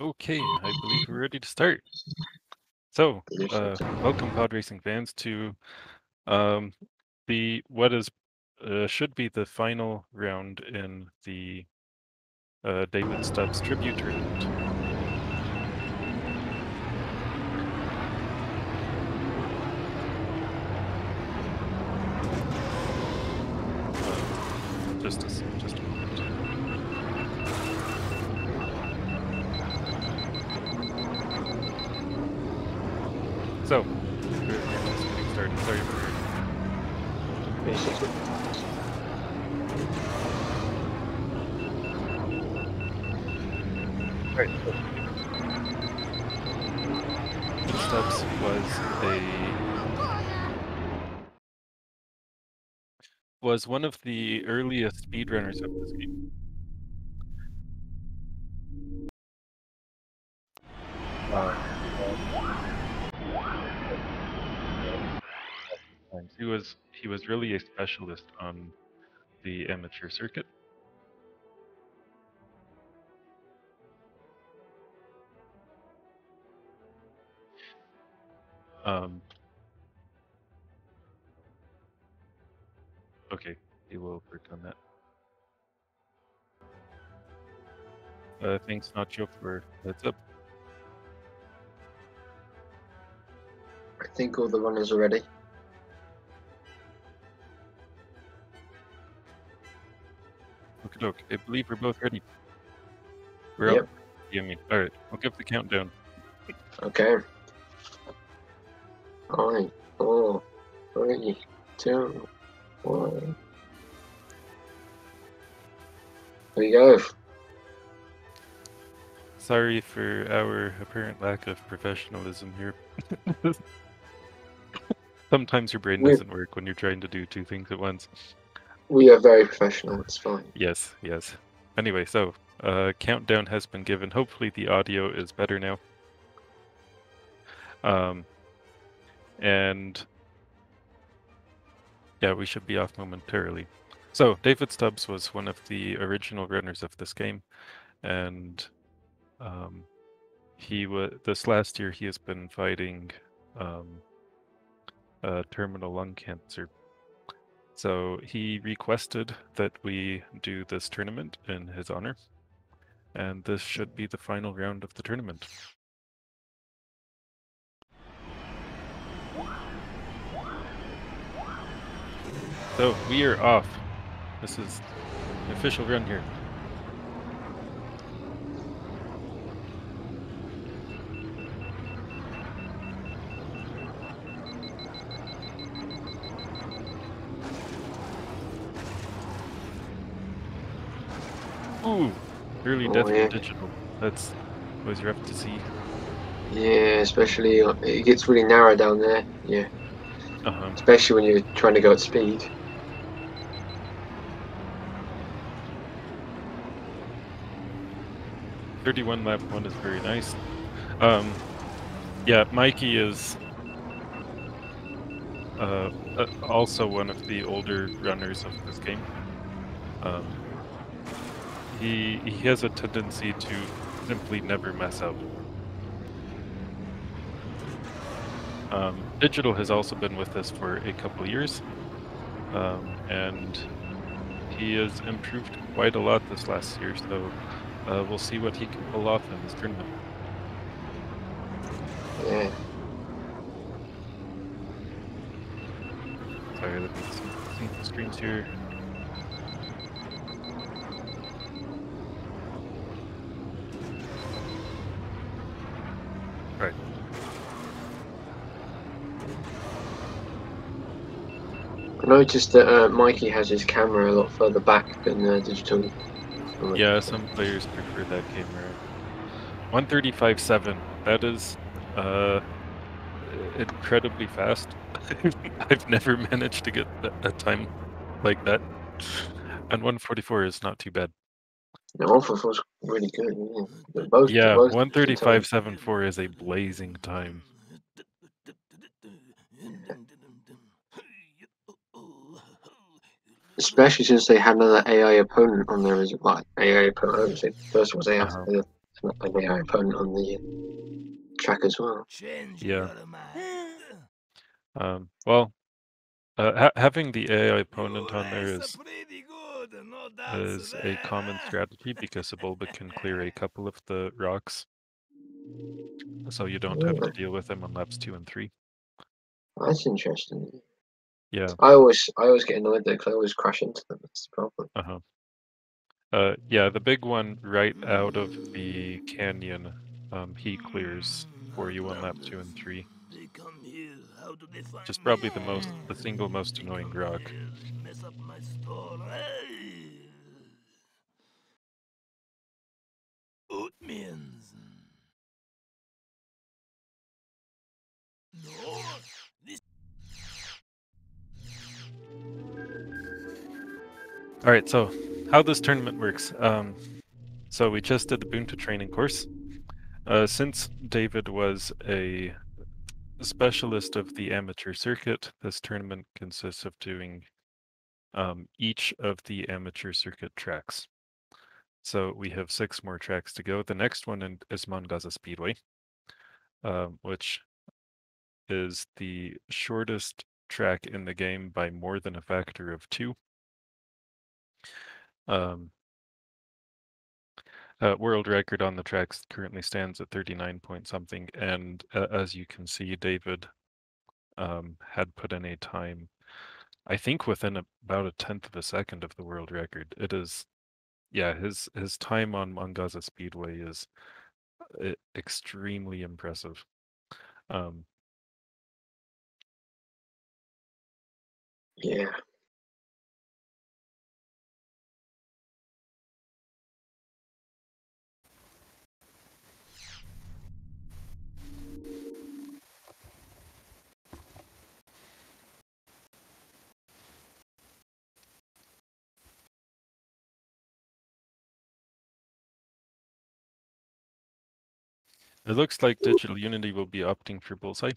Okay, I believe we're ready to start. So, uh, welcome, pod racing fans, to um, the what is uh, should be the final round in the uh, David Stubbs tribute tournament. Uh, just a, just a moment. So, we're, we're just getting started. Sorry for Right. David Stubbs was a was one of the earliest speedrunners of this game. He was he was really a specialist on the amateur circuit. Um, okay, he will work on that. Uh, thanks, Nacho, for heads up. I think all the runners are ready. Okay, look, I believe we're both ready. We're Yep. up. Yeah, me. All right, I'll give the countdown. Okay. Five, four, three, two, one. There you go. Sorry for our apparent lack of professionalism here. Sometimes your brain doesn't work when you're trying to do two things at once. We are very professional. It's fine. Yes, yes. Anyway, so uh, countdown has been given. Hopefully, the audio is better now. Um, and yeah, we should be off momentarily. So, David Stubbs was one of the original runners of this game, and um, he was this last year. He has been fighting um, uh, terminal lung cancer. So he requested that we do this tournament in his honor, and this should be the final round of the tournament. So we are off. This is the official run here. Ooh, early Oh, death yeah. digital. That's always rough to see. Yeah, especially uh, it gets really narrow down there. Yeah, Uh-huh. especially when you're trying to go at speed. Thirty-one lap one is very nice. Um, yeah, Mikey is uh, uh, also one of the older runners of this game. Um, he he has a tendency to simply never mess up. Um, Digital has also been with us for a couple years, um, and he has improved quite a lot this last year. So uh, we'll see what he can pull off in this tournament. Yeah. Sorry, let me see, see the screens here. Right. I noticed that uh, Mikey has his camera a lot further back than uh, digital. Yeah, some players prefer that camera. 135.7. That is uh, incredibly fast. I've never managed to get a time like that. And 144 is not too bad. No, Alpha was really good. Yeah, both, Yeah, they're both good times. 135.74 is a blazing time. Especially since they had another AI opponent on there as well. AI opponent. I would the first was AI. Uh-huh. An AI opponent on the track as well. Yeah. Um, well, uh, ha having the AI opponent on there is is a common strategy because a Bulba can clear a couple of the rocks, so you don't have to deal with them on laps two and three. That's interesting. Yeah. I always I always get annoyed because I always crash into them. That's the problem. Uh huh. Uh, yeah, the big one right out of the canyon, um, he clears for you on lap two and three. Just probably the most, the single most annoying rock. All right, so how this tournament works. Um, so we just did the Boonta training course. Uh, since David was a specialist of the amateur circuit, this tournament consists of doing um, each of the amateur circuit tracks. So we have six more tracks to go. The next one is Mon Gazza Speedway, um, which is the shortest track in the game by more than a factor of two. Um, uh, world record on the tracks currently stands at 39 point something, and uh, as you can see, David um, had put in a time, I think within about a tenth of a second of the world record. It is, yeah, his his time on Gazza Speedway is uh, extremely impressive. Um, yeah. It looks like Digital Unity will be opting for Bullseye,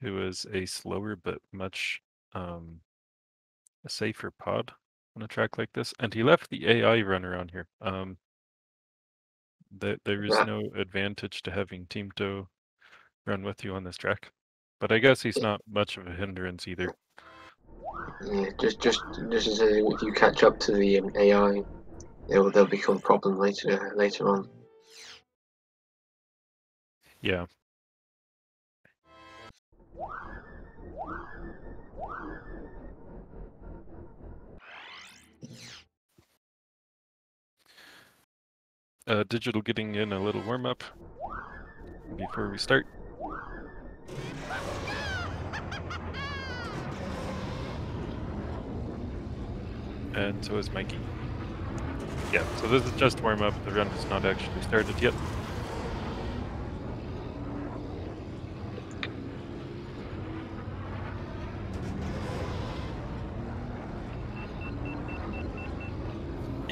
who is a slower but much um, a safer pod on a track like this. And he left the AI runner on here. Um, that there is no advantage to having Teemto run with you on this track. But I guess he's not much of a hindrance either. Yeah, just just just as if you catch up to the um, AI, it'll they'll become a problem later later on. Yeah. Uh, digital getting in a little warm up before we start. And so is Mikey. Yeah, so this is just warm up. The run has not actually started yet.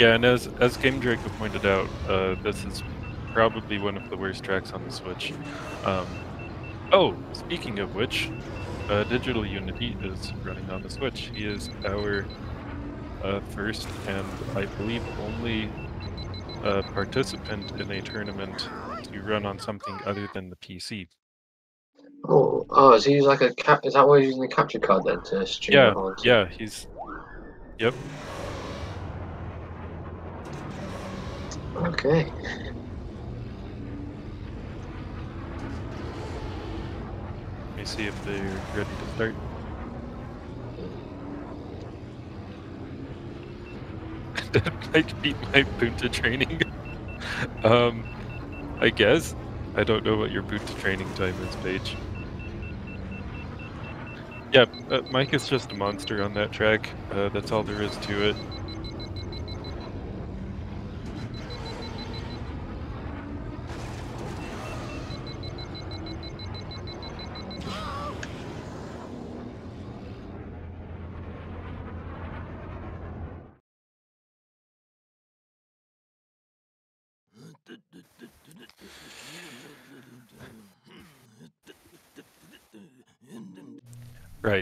Yeah, and as as Game Draco pointed out, uh, this is probably one of the worst tracks on the Switch. Um, oh, speaking of which, uh, Digital Unity is running on the Switch. He is our uh, first and I believe only uh, participant in a tournament to run on something other than the PC. Oh, oh, is he like a cap? Is that why he's using the capture card then to stream? Yeah, yeah, he's. Yep. Okay. Let me see if they're ready to start. that might beat my Boonta training. um, I guess. I don't know what your Boonta training time is, Paige. Yeah, uh, Mike is just a monster on that track. Uh, that's all there is to it.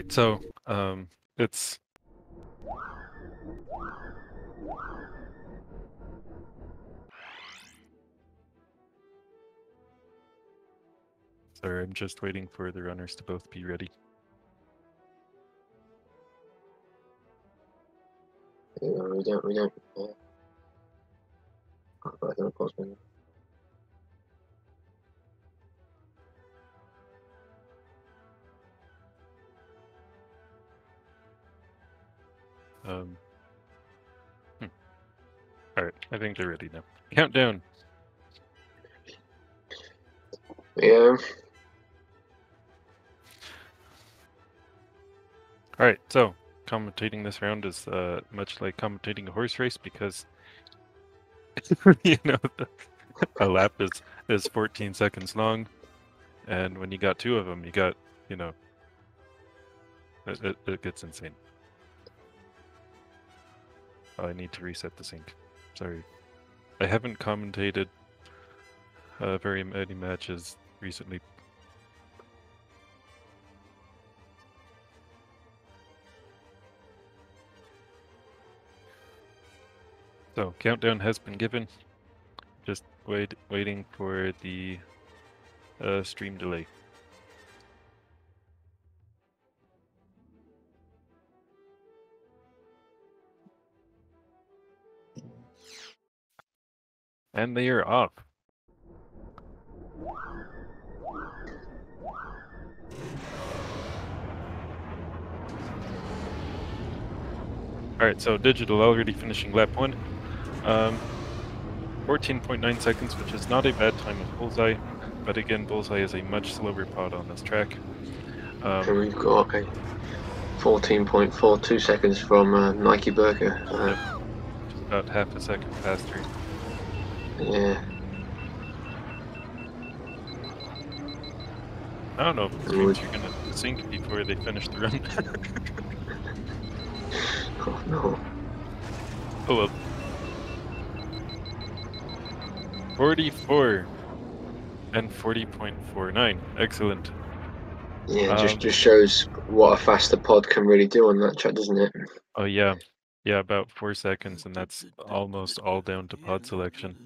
So, um, it's Sorry, I'm just waiting for the runners to both be ready. We don't, we don't. Uh, Um. hmm. All right, I think they're ready now. Countdown. Yeah, All right, so commentating this round is uh, much like commentating a horse race because you know the, a lap is is 14 seconds long, and when you got two of them, you got you know it, it, it gets insane. I need to reset the sync. Sorry, I haven't commentated uh, very many matches recently. So countdown has been given. Just wait, waiting for the uh, stream delay. And they are off. All right, so digital already finishing lap one. Um, 14.9 seconds, which is not a bad time of Bullseye, but again, Bullseye is a much slower pod on this track. Um, we've got a 14.42 seconds from uh, Mikeyburger. Uh, just about half a second faster. Yeah, I don't know if this means you're gonna sink before they finish the run. oh no. oh well. 44 and 40.49. Excellent. Yeah, just Um, just shows what a faster pod can really do on that track, doesn't it? Oh yeah, yeah, about four seconds, and that's almost all down to pod selection.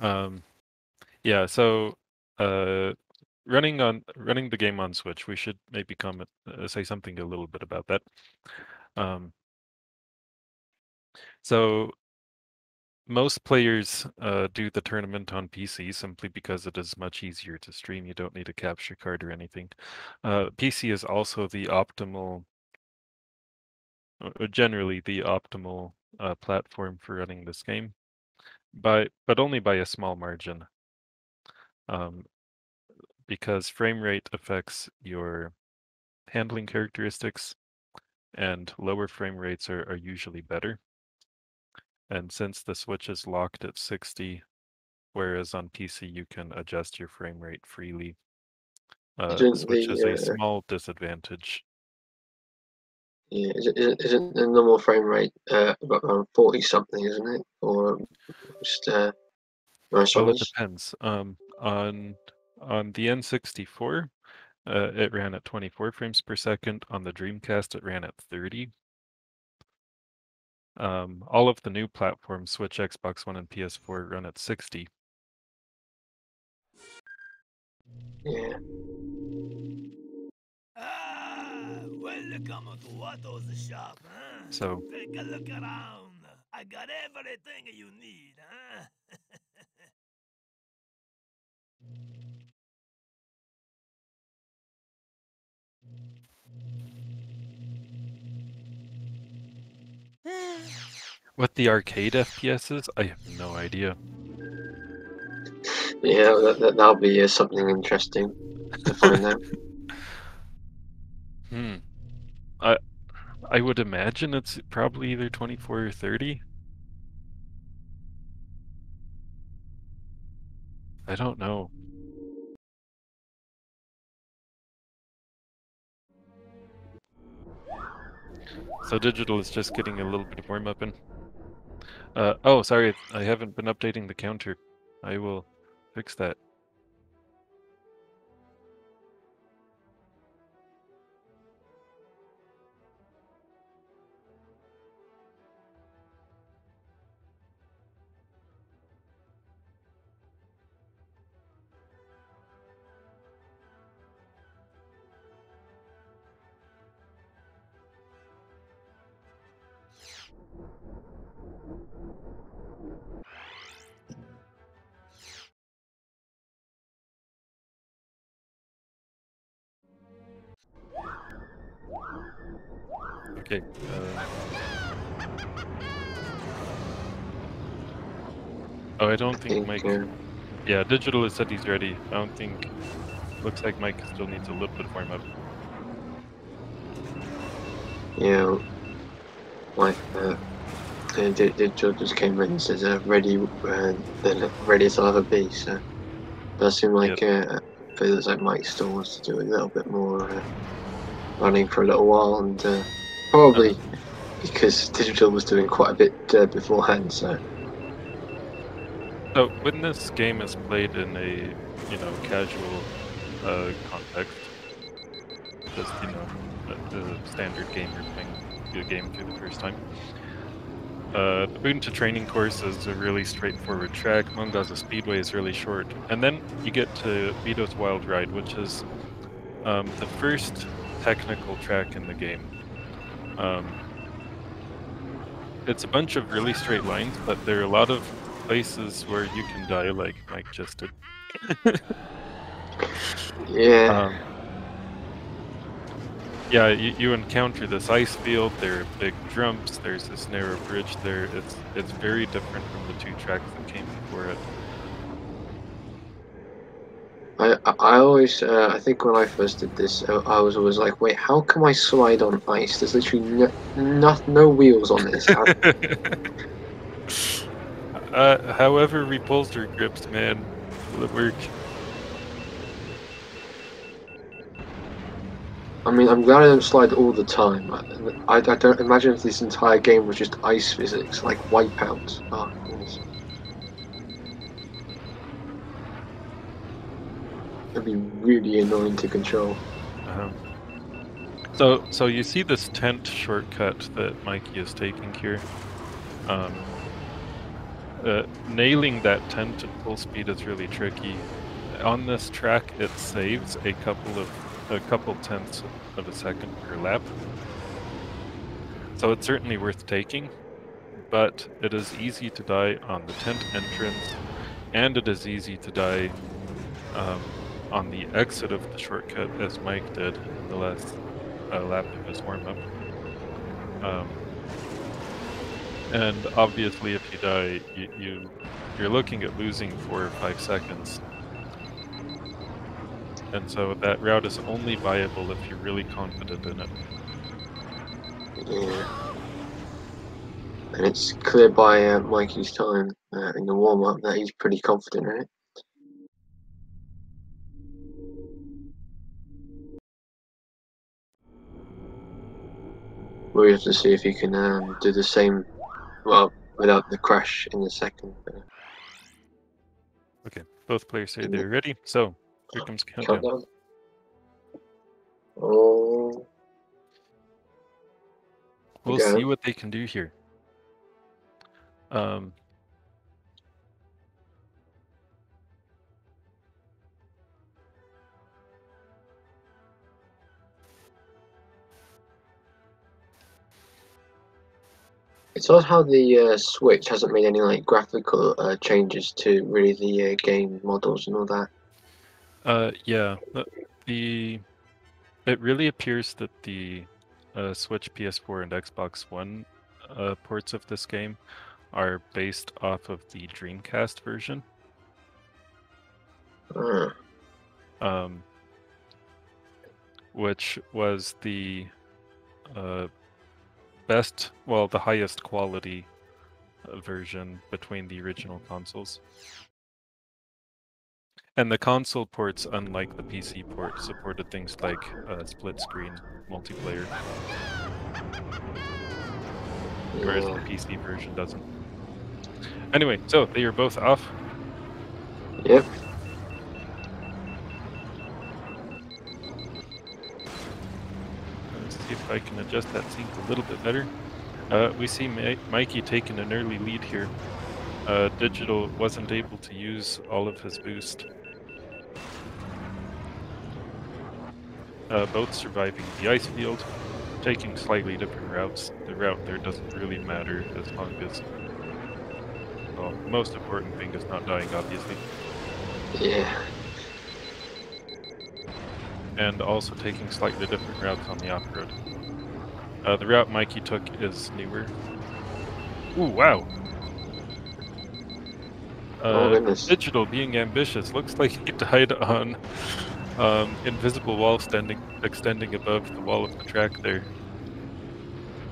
Um, yeah, so uh, running on running the game on Switch, we should maybe comment uh, say something a little bit about that. Um, so most players uh, do the tournament on PC simply because it is much easier to stream. You don't need a capture card or anything. Uh, PC is also the optimal, uh, generally the optimal uh, platform for running this game, by but only by a small margin. Um, because frame rate affects your handling characteristics, and lower frame rates are, are usually better. And since the Switch is locked at 60, whereas on PC you can adjust your frame rate freely, uh, the, is a uh, small disadvantage. Yeah, is it, is it, the normal frame rate uh, about around 40 something, isn't it? Or just uh, Well, it depends. Um, on on the N64, uh, it ran at 24 frames per second. On the Dreamcast, it ran at 30. Um, all of the new platforms, Switch, Xbox One, and PS4, run at 60. Yeah. Shop, huh? So Take a look around. I got everything you need, huh? what the arcade FPS is, I have no idea. Yeah, that, that, that'll be uh, something interesting to find out. Hmm. I I would imagine it's probably either 24 or 30. I don't know. So digital is just getting a little bit of warm up in. Uh, oh, sorry, I haven't been updating the counter. I will fix that. Okay. Uh... Oh, I don't think Mike. uh, Yeah, digital has said he's ready. I don't think. Looks like Mike still needs a little bit of warm up. yeah, like uh, the, the, the just came in and says uh, ready, uh, ready as I'll ever be. So does seem like uh, it looks like Mike still wants to do a little bit more uh, running for a little while, and uh, probably because digital was doing quite a bit uh, beforehand. So So when this game is played in a you know casual uh, context, just you know the, standard gamer playing the game through the first time. Uh, the Boonta Training course is a really straightforward track. Mon Gazza Speedway is really short, and then you get to Beedo's Wild Ride, which is um, the first technical track in the game. Um, it's a bunch of really straight lines, but there are a lot of places where you can die, like Mike just did. yeah, Um, yeah, you, you encounter this ice field. There are big jumps. There's this narrow bridge there. It's it's very different from the two tracks that came before it. I I I always uh, I think when I first did this, uh, I was always like, wait, how can I slide on ice? There's literally no no, no wheels on this. Uh, however, repulsor grips, man, will it work? I mean, I'm glad I don't slide all the time. I, I, I don't imagine if this entire game was just ice physics, like Wipeout. Oh, It'd be really annoying to control. Um, so, so you see this tent shortcut that Mikey is taking here. Um, uh, nailing that tent at full speed is really tricky. On this track, it saves a couple of a couple tenths of a second per lap. So it's certainly worth taking, but it is easy to die on the tent entrance, and it is easy to die um, on the exit of the shortcut, as Mike did in the last uh, lap of his warm up. Um, and obviously, if you die, you, you you're looking at losing four or five seconds. And so that route is only viable if you're really confident in it. Yeah. And it's clear by uh, Mikey's time uh, in the warm up that he's pretty confident in it. We have to see if he can um, do the same, well, without the crash in the second. Okay, both players say they're ready. So here comes countdown. countdown. Oh, We'll see what they can do here. Um, it's odd how the uh, Switch hasn't made any like graphical uh, changes to really the uh, game models and all that. uh, yeah, the, it really appears that the uh, Switch, PS4, and Xbox One uh, ports of this game are based off of the Dreamcast version. Ah, um, which was the uh, best, well, the highest quality uh, version between the original consoles. And the console ports, unlike the PC port, supported things like uh, split screen multiplayer, whereas the. PC version doesn't. Anyway, so they are both off. Yep. Let's see if I can adjust that sync a little bit better. Uh, we see Mi- Mikey taking an early lead here. Uh, Digital wasn't able to use all of his boost. Uh, both surviving the ice field, taking slightly different routes. The route there doesn't really matter as long as. Well, the most important thing is not dying, obviously. Yeah. and also taking slightly different routes on the off-road. Uh, the route Mikey took is newer. Ooh, wow! Oh, Uh, goodness. Digital being ambitious looks like he died on um, invisible wall standing extending above the wall of the track there.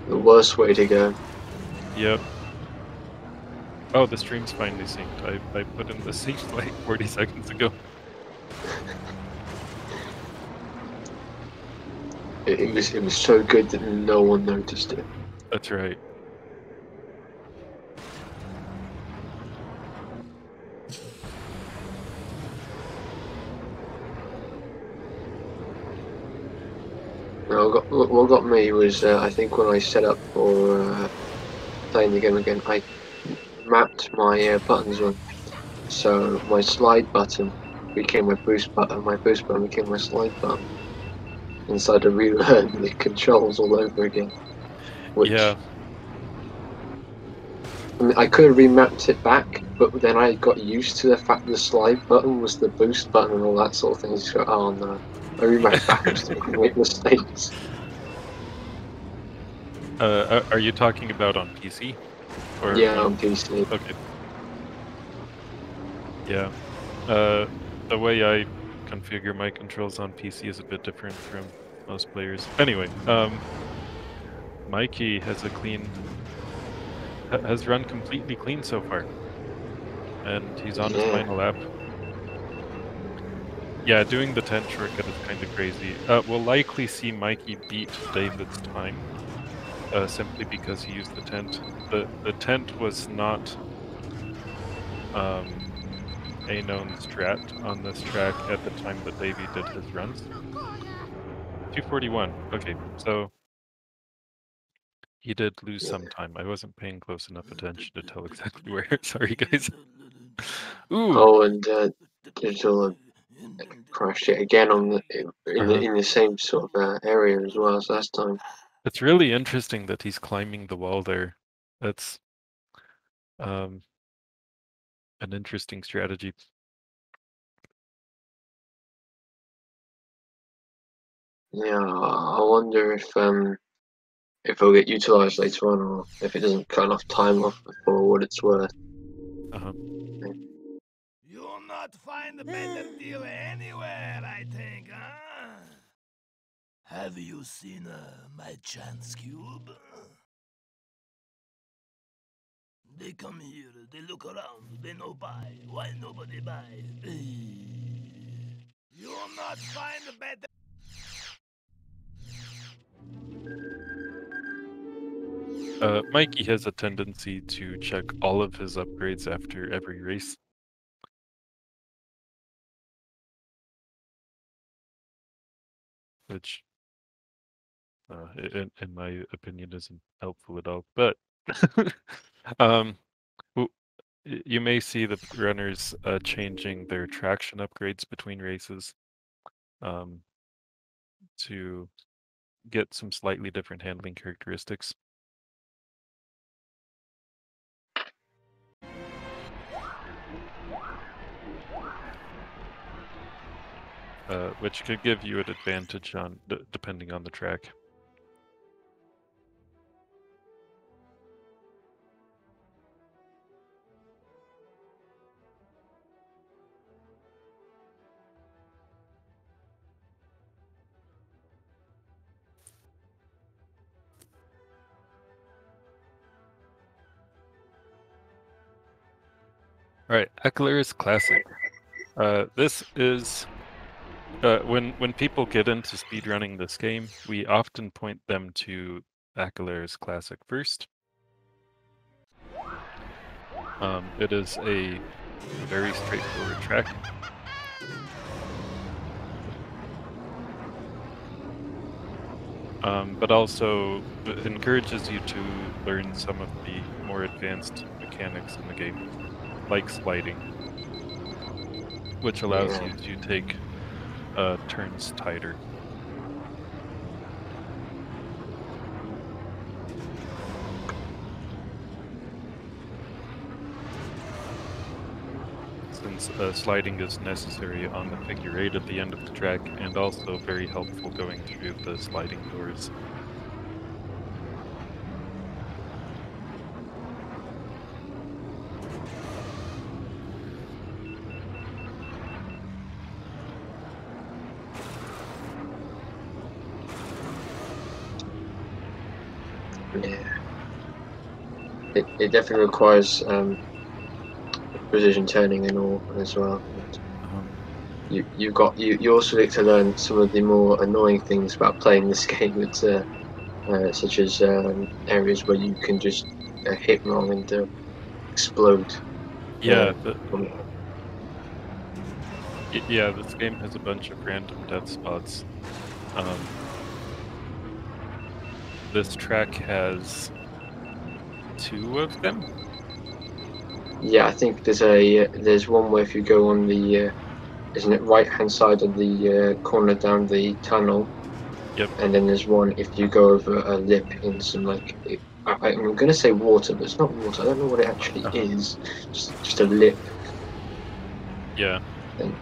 The worst way to go. Yep. Oh, the stream's finally synced. I, I put in the sync like 40 seconds ago. It, it was it was so good that no one noticed it. That's right. No, what got, what got me was uh, I think when I set up for uh, playing the game again, I mapped my uh, buttons on. So my slide button became my boost button, my boost button became my slide button. And so I had to relearn the controls all over again. Which, Yeah. I, mean, I could have remapped it back, but then I got used to the fact the slide button was the boost button and all that sort of thing. Go, oh no. I remapped back just to make mistakes. Uh, are- are you talking about on PC? Or Yeah, on PC. Okay. Yeah. Uh, the way I configure my controls on PC is a bit different from most players. Anyway, um, Mikey has a clean, has run completely clean so far, and he's on his final lap. Yeah, doing the tent shortcut is kind of crazy. Uh, we'll likely see Mikey beat David's time, uh, simply because he used the tent. The the tent was not um, a known strat on this track at the time that Davey did his runs. 241. Okay, so he did lose some time. I wasn't paying close enough attention to tell exactly where. Sorry, guys. Ooh, Oh, and uh, digital crashed it again on the in, in the Uh-huh. in the same sort of uh, area as well as last time. it's really interesting that he's climbing the wall there. That's um, an interesting strategy. Yeah, I wonder if um if it'll get utilized later on, or if it doesn't cut enough time off for what it's worth. Uh-huh. You'll not find a better deal anywhere, I think, huh? Have you seen uh, my chance cube? They come here, they look around, they no buy. Why nobody buy? You'll not find a better. Uh, Mikey has a tendency to check all of his upgrades after every race. Which, uh, in, in my opinion, isn't helpful at all. But um, you may see the runners uh, changing their traction upgrades between races um, to get some slightly different handling characteristics. Uh, which could give you an advantage on depending on the track. All right, Aquilaris Classic. Uh, this is uh, when when people get into speedrunning this game, we often point them to Aquilaris Classic first. Um, it is a a very straightforward track. Um, but also encourages you to learn some of the more advanced mechanics in the game, like sliding, which allows Yeah. you to take uh, turns tighter. Since uh, sliding is necessary on the figure eight at the end of the track, and also very helpful going through the sliding doors. Yeah. It, it definitely requires um, precision turning and all as well. Um, you you got you, you also get to learn some of the more annoying things about playing this game. It's uh, uh, such as um, areas where you can just uh, hit wrong and uh, explode. yeah, the, Um, Yeah, this game has a bunch of random death spots. Um, this track has two of them. Yeah, I think there's a uh, there's one where if you go on the uh, isn't it right hand side of the uh, corner down the tunnel. Yep. And then there's one if you go over a lip in some like it, I, I'm gonna say water, but it's not water. I don't know what it actually Uh-huh. is. Just just a lip. Yeah. And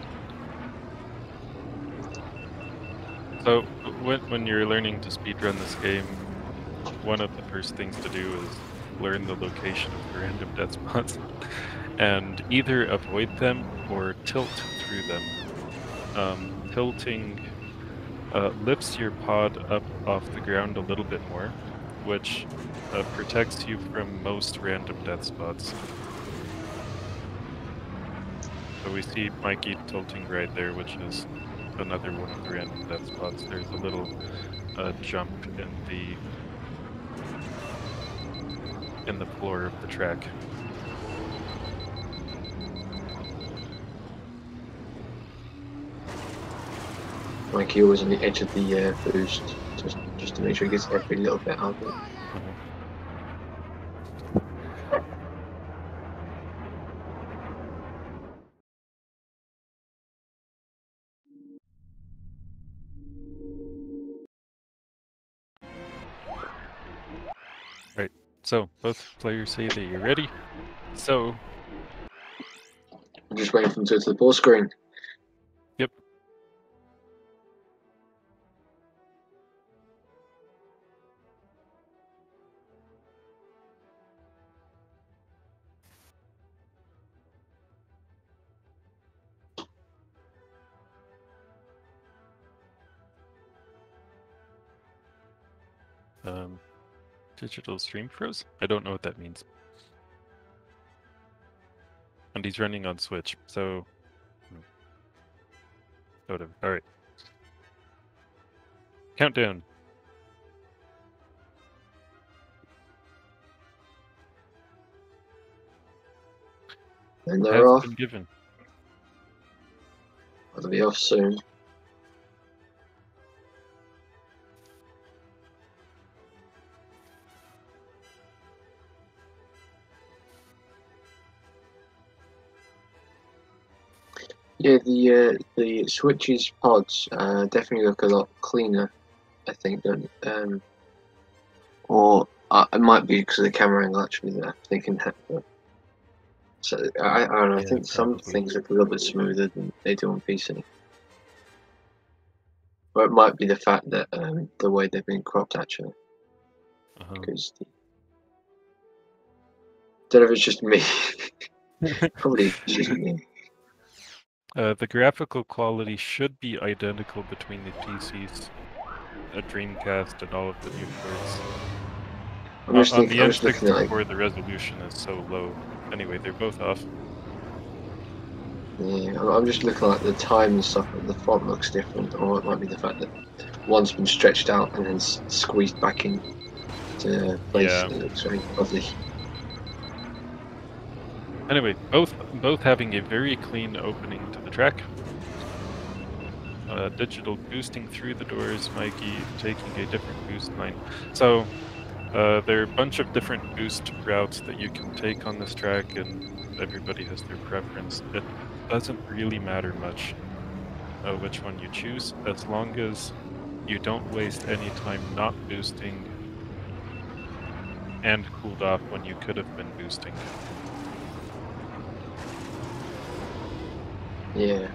So when when you're learning to speedrun this game, one of the first things to do is learn the location of the random death spots, and either avoid them or tilt through them. Um, tilting uh, lifts your pod up off the ground a little bit more, which uh, protects you from most random death spots. So we see Mikey tilting right there, which is another one of the random death spots. There's a little uh, jump in the in the floor of the track. Mikey always on the edge of the uh, boost, just just to make sure he gets every little bit out of it. So both players say that you're ready. So I'm just waiting for them to go to the ball screen. Digital stream froze. I don't know what that means. And he's running on Switch, so hmm. whatever. All right. Countdown. And they're off. been given. They'll be off soon. Yeah, the uh, the Switch's pods uh, definitely look a lot cleaner. I think than um, or uh, it might be because of the camera angle actually that I'm thinking that. But, so I, I don't know. I Yeah, think some probably. things look a little bit smoother than they do on PC. Or it might be the fact that um, the way they've been cropped actually, Uh-huh. because the... don't know if it's just me. Probably it's just me. Uh, the graphical quality should be identical between the PCs, a Dreamcast, and all of the new ports. I'm On- just the I'm just looking at like, the resolution is so low. Anyway, they're both off. yeah, I'm- I'm just looking at the time and stuff. But the font looks different, or it might be the fact that one's been stretched out and then squeezed back in to place. Yeah. It looks very lovely. Anyway, both both having a very clean opening to the track. Uh, digital boosting through the doors, Mikey taking a different boost line. So uh, there are a bunch of different boost routes that you can take on this track, and everybody has their preference. It doesn't really matter much uh, which one you choose, as long as you don't waste any time not boosting and cooled off when you could have been boosting. Yeah.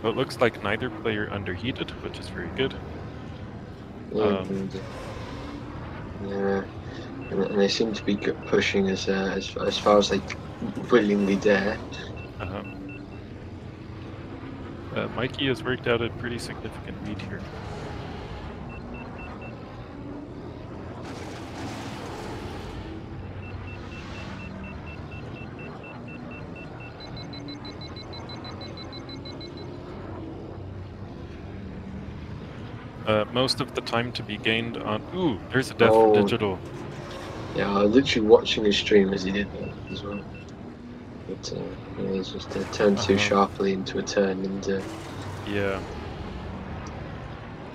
So it looks like neither player underheated, which is very good. Yeah, Um, and, yeah. And, and they seem to be pushing as uh, as as far as they willingly dare. Uh-huh. Uh, Mikey has worked out a pretty significant lead here. Uh, most of the time to be gained on. Ooh, there's a death Oh. for digital. Yeah, I was literally watching his stream as he did that as well. But uh, yeah, he's just uh, turned too Uh-huh. sharply into a turn, and uh, Yeah.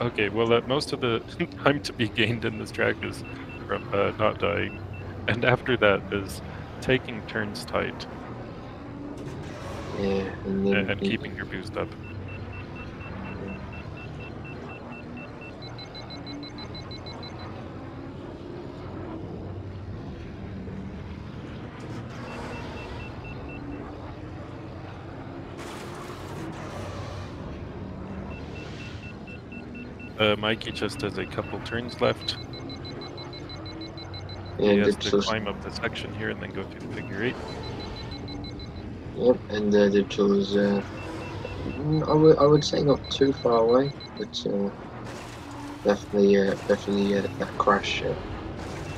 Okay, well, uh, most of the time to be gained in this track is from uh, not dying, and after that is taking turns tight yeah, and then and, and keeping your boost up. Uh, Mikey just has a couple turns left. yeah, he has to climb up the section here and then go through the figure eight. Yep, and uh, Digital is, uh, mm, I would I would say not too far away, but uh, definitely uh, definitely uh, that crash uh,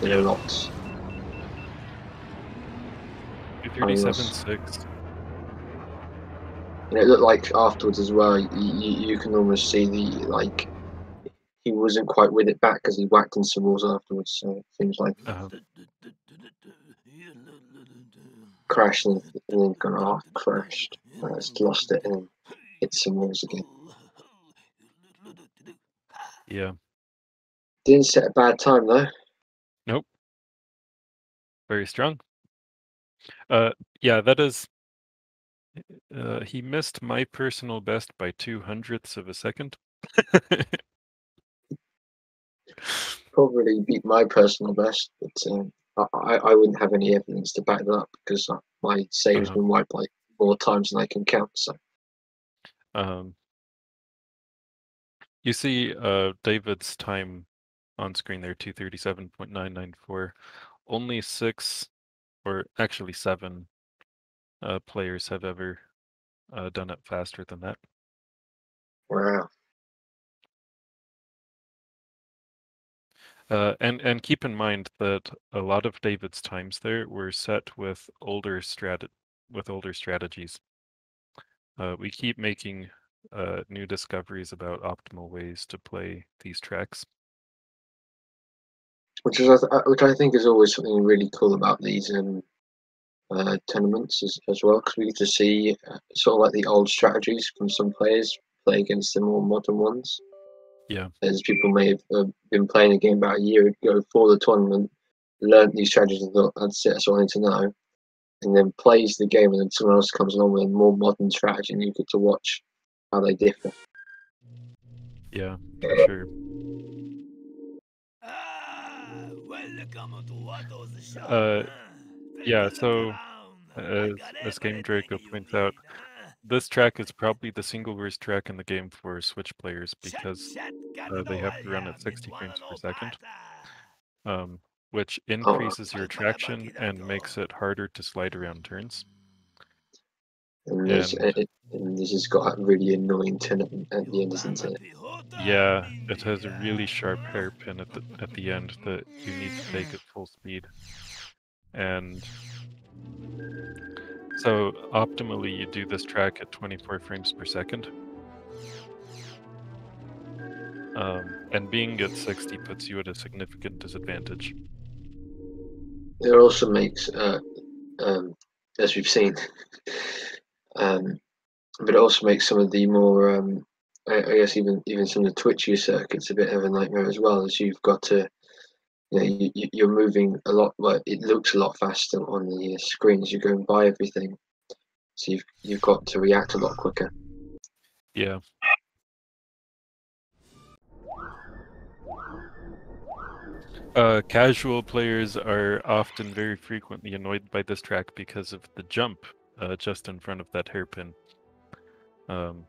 a lot. 37 6. And it looked like afterwards as well. You, you, you can almost see the like he wasn't quite with it back because he whacked into some walls afterwards. So seems like Uh-huh. crashed and, and then kind of half crashed, uh, just lost it and hit some walls again. Yeah, Didn't set a bad time though. Nope. Very strong. Uh, yeah, that is. Uh, he missed my personal best by two hundredths of a second. Probably beat my personal best, but um, I, I wouldn't have any evidence to back that up because my save's Uh-huh. been wiped like more times than I can count. So Um, you see uh, David's time on screen there, 237.994. Only six, or actually seven, uh, players have ever uh, done it faster than that. wow. Uh, and and keep in mind that a lot of David's times there were set with older strat with older strategies. Uh, we keep making uh, new discoveries about optimal ways to play these tracks. which is I uh, which I think is always something really cool about these um, uh, tournaments as, as well because we get to see uh, sort of like the old strategies from some players play against the more modern ones. Yeah. As people may have uh, been playing the game about a year ago for the tournament, learned these strategies and thought that's it, that's all I need to know, and then plays the game and then someone else comes along with a more modern strategy and you get to watch how they differ. Yeah, for sure. Ah, welcome to Watto's shop. Uh, yeah, Take a look so, around. As, as Game everything Draco you points out, huh? This track is probably the single worst track in the game for Switch players because uh, they have to run at 60 frames per second. um, which increases your traction and makes it harder to slide around turns. And, there's, And- it, and this has got a really annoying turn at, at the end, isn't it? Yeah, it has a really sharp hairpin at the at the end that you need to take at full speed. And so optimally you do this track at 24 frames per second. Um, and being at 60 puts you at a significant disadvantage. it also makes, uh, um, as we've seen, um, but it also makes some of the more, um, I, I guess, even even some of the twitchier circuits a bit of a nightmare as well, as you've got to, you know, you, you- you're moving a lot. Well, it looks a lot faster on the screen as you're going by everything, so you've you've got to react a lot quicker. Yeah. Uh, casual players are often very frequently annoyed by this track because of the jump uh, just in front of that hairpin. Um,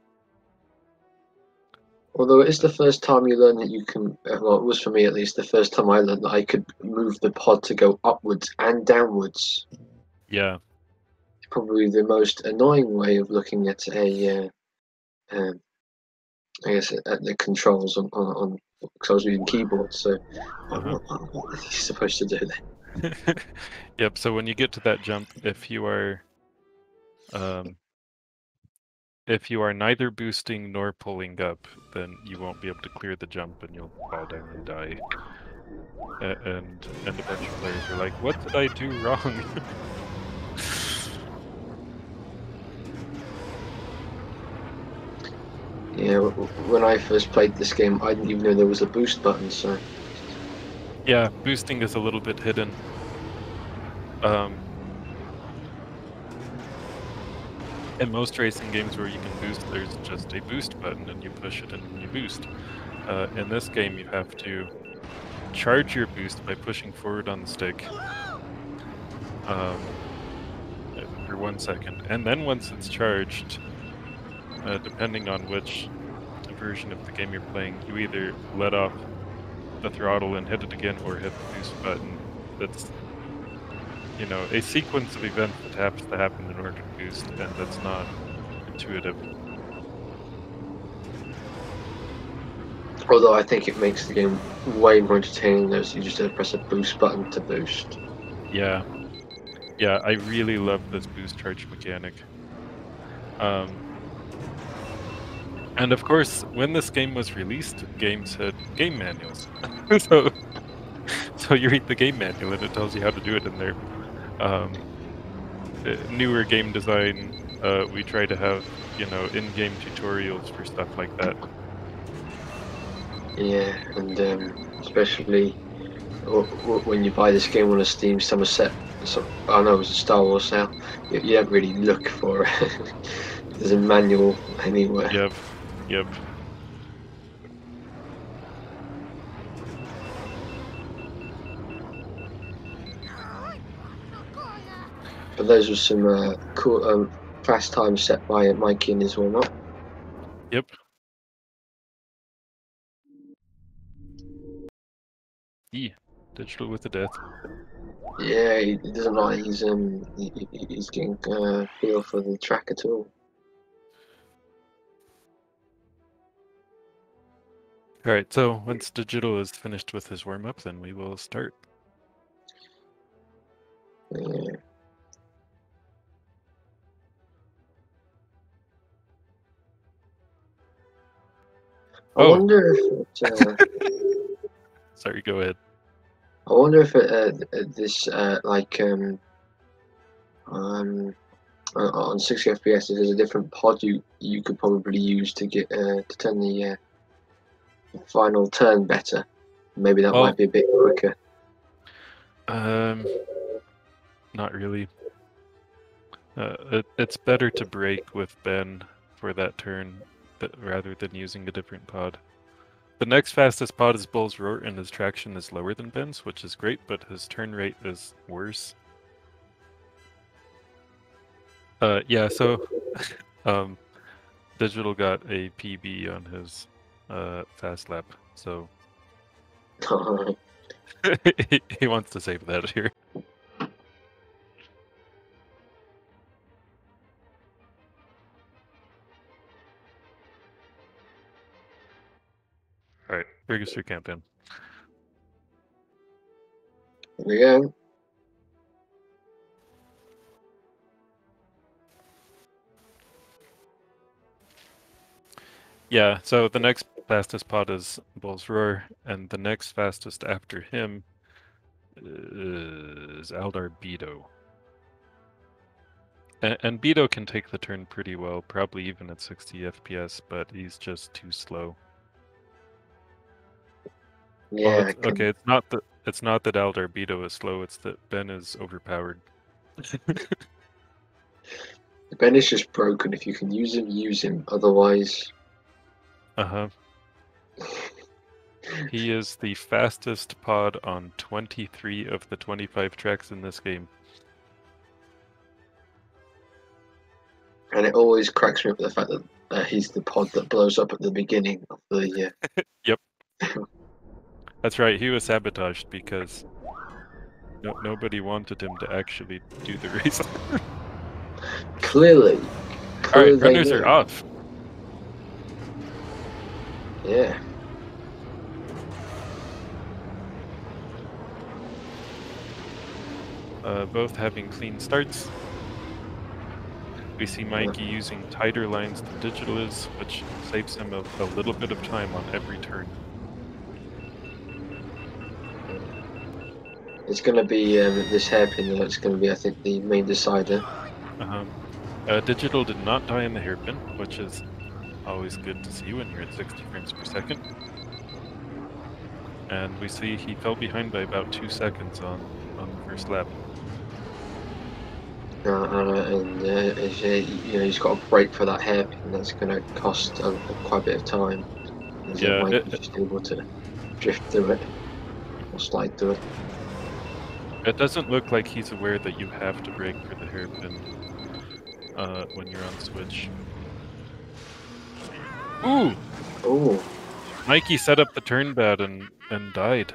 Although it's the first time you learn that you can, uh, well, it was for me at least, the first time I learned that I could move the pod to go upwards and downwards. yeah, Probably the most annoying way of looking at a, uh, um, I guess, at the controls on, on, on because I was using keyboard, so Uh-huh. what, what are you supposed to do then? yep. So when you get to that jump, if you are, um, if you are neither boosting nor pulling up, then you won't be able to clear the jump, and you'll fall down and die. And and a bunch of players are like, "What did I do wrong?" Yeah, when I first played this game, I didn't even know there was a boost button, so Yeah, boosting is a little bit hidden. Um, in most racing games where you can boost, there's just a boost button and you push it and you boost. Uh, in this game, you have to charge your boost by pushing forward on the stick um, for one second. And then once it's charged, uh, depending on which version of the game you're playing, you either let off the throttle and hit it again or hit the boost button. That's you know a sequence of events that has to happen in order to boost, and that's not intuitive. although I think it makes the game way more entertaining so you just have to press a boost button to boost. Yeah, yeah, I really love this boost charge mechanic. Um, and of course, when this game was released, games had game manuals. so, so you read the game manual and it tells you how to do it in there. Um, uh, newer game design, uh, we try to have you know in-game tutorials for stuff like that. Yeah, and um, especially when you buy this game on a Steam Summer set, so, I know it was a Star Wars sale, you, you don't really look for it. there's a manual anywhere. Yep, yep. But those were some uh, cool um, fast times set by Mikey in his warm up. Yep. E. Digital with the death. Yeah, he, doesn't like he's um he, he- he's getting uh, feel for the track at all. Alright, so once Digital is finished with his warm up, then we will start. Yeah. I Oh. wonder if it, uh, Sorry, go ahead. I wonder if it, uh, this uh, like um um uh, on 60 FPS there's a different pod you you could probably use to get uh, to turn the uh, final turn better. Maybe that Oh. might be a bit quicker. Um, not really. Uh, it, it's better to brake with Ben for that turn th- rather than using a different pod. The next fastest pod is Boles Roor, and his traction is lower than Ben's, which is great, but his turn rate is worse. Uh, yeah, so um, Digital got a PB on his uh, fast lap, so he, he wants to save that here. Right, register campaign. We go. Yeah, so the next fastest pod is Boles Roor, and the next fastest after him. Is Aldar Beedo. And, and Beedo can take the turn pretty well, probably even at 60 FPS, but he's just too slow. Yeah. Well, it's, okay, it's not that it's not that Aldar Beedo is slow. It's that Ben is overpowered. Ben is just broken. If you can use him, use him. Otherwise, Uh huh. He is the fastest pod on 23 of the 25 tracks in this game. and it always cracks me up the fact that uh, he's the pod that blows up at the beginning of the. Uh, That's right. He was sabotaged because no, nobody wanted him to actually do the race. clearly. All clearly right, they runners are off. Yeah. uh, both having clean starts. We see Mikey using tighter lines than Digital is, which saves him a, a little bit of time on every turn. It's going to be um, this hairpin that's going to be, I think, the main decider. Uh-huh. Uh, Digital did not die in the hairpin, which is always good to see when you're at 60 frames per second. And we see he fell behind by about two seconds on, on the first lap. Uh, uh, and uh, you know, he's got a brake for that hairpin. That's going to cost uh, quite a bit of time. And Yeah, it- just able to drift through it or slide through it. It doesn't look like he's aware that you have to brake for the hairpin uh, when you're on switch. Ooh! Oh, Mikey set up the turn bad and, and died.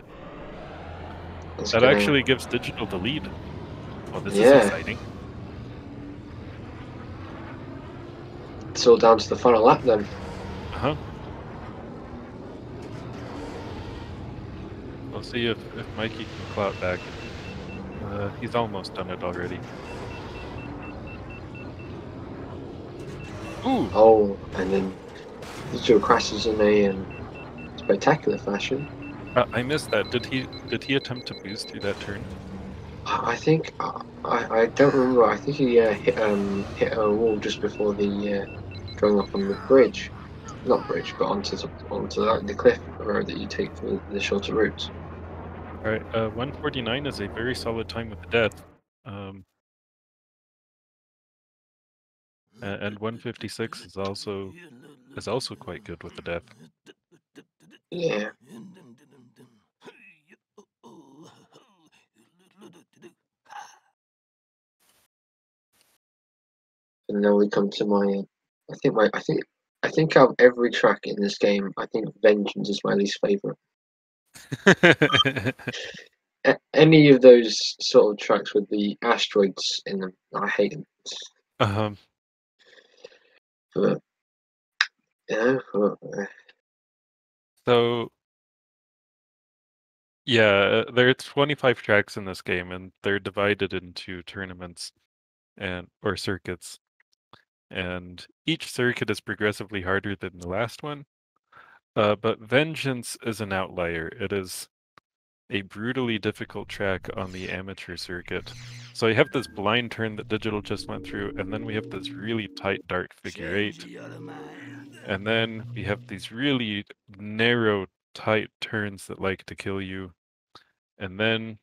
that's That actually gives Digital the lead. Well, this Yeah. is exciting. It's all down to the final lap then. Uh-huh. We'll see if, if Mikey can claw it back. Uh, he's almost done it already. Ooh! Oh, and then Digital crashes in a um, spectacular fashion. Uh, I missed that. Did he did he attempt to boost through that turn? I I think I, I I don't remember. I think he uh, hit um hit a wall just before the uh, going up on the bridge, not bridge, but onto the, onto the, the cliff road that you take for the shorter routes. Alright, uh, 149 is a very solid time with the death. Um, and 156 is also is also quite good with the death. Yeah. And now we come to my. uh, I think my. I think. I think out of every track in this game, I think Vengeance is my least favorite. Any of those sort of tracks with the asteroids in them, I hate them. um, But, know, uh, so yeah, there are 25 tracks in this game, and they're divided into tournaments and or circuits, and each circuit is progressively harder than the last one. Uh, but Vengeance is an outlier. It is a brutally difficult track on the amateur circuit. So you have this blind turn that Digital just went through, and then we have this really tight dark figure eight. And then we have these really narrow, tight turns that like to kill you. And then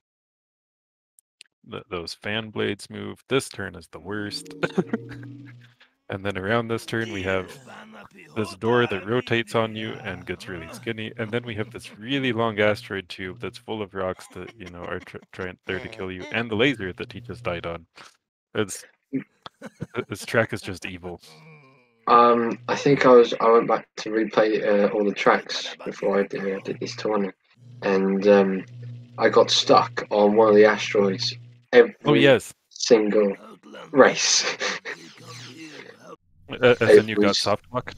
th- those fan blades move. This turn is the worst. and then around this turn, we have this door that rotates on you and gets really skinny. And then we have this really long asteroid tube that's full of rocks that, you know, are tr- trying there to kill you. And the laser that he just died on. It's, this track is just evil. Um, I think I was I went back to replay uh, all the tracks before I did, uh, did this tournament, and um, I got stuck on one of the asteroids every Oh, yes. single race. Uh, as in you got soft lock.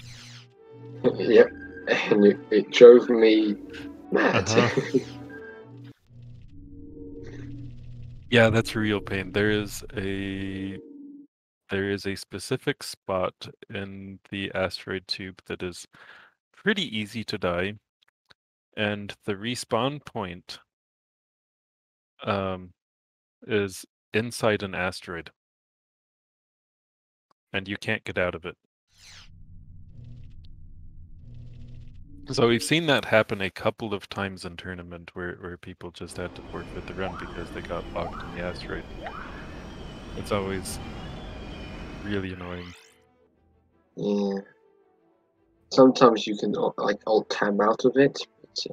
yep, and it, it drove me mad. Uh-huh. Yeah, that's real pain. There is a there is a specific spot in the asteroid tube that is pretty easy to die, and the respawn point um is inside an asteroid. And you can't get out of it. So we've seen that happen a couple of times in tournament where, where people just had to forfeit with the run because they got locked in the asteroid. It's always really annoying. Yeah. Sometimes you can like alt tab out of it, but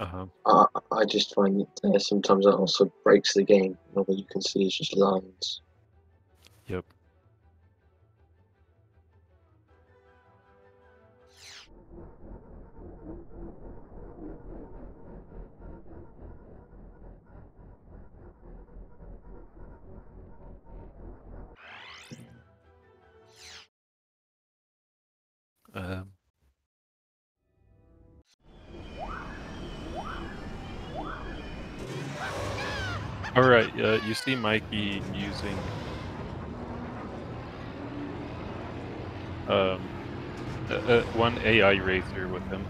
uh, Uh-huh. I, I just find it uh, sometimes that also breaks the game. All you can see is just lines. Yep. Um, all right, uh, you see Mikey using um, uh, uh, one AI racer with him,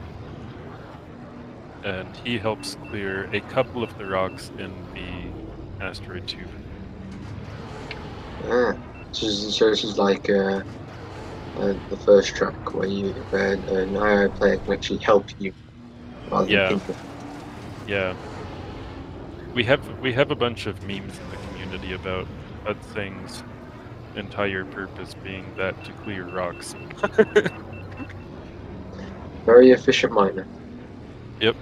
and he helps clear a couple of the rocks in the asteroid tube. Yeah. So, this- so this is like uh, uh, the first track where you uh, an AI player can actually help you rather Yeah. Yeah. We have we have a bunch of memes in the community about thing's entire purpose being that to clear rocks. Very efficient miner. Yep.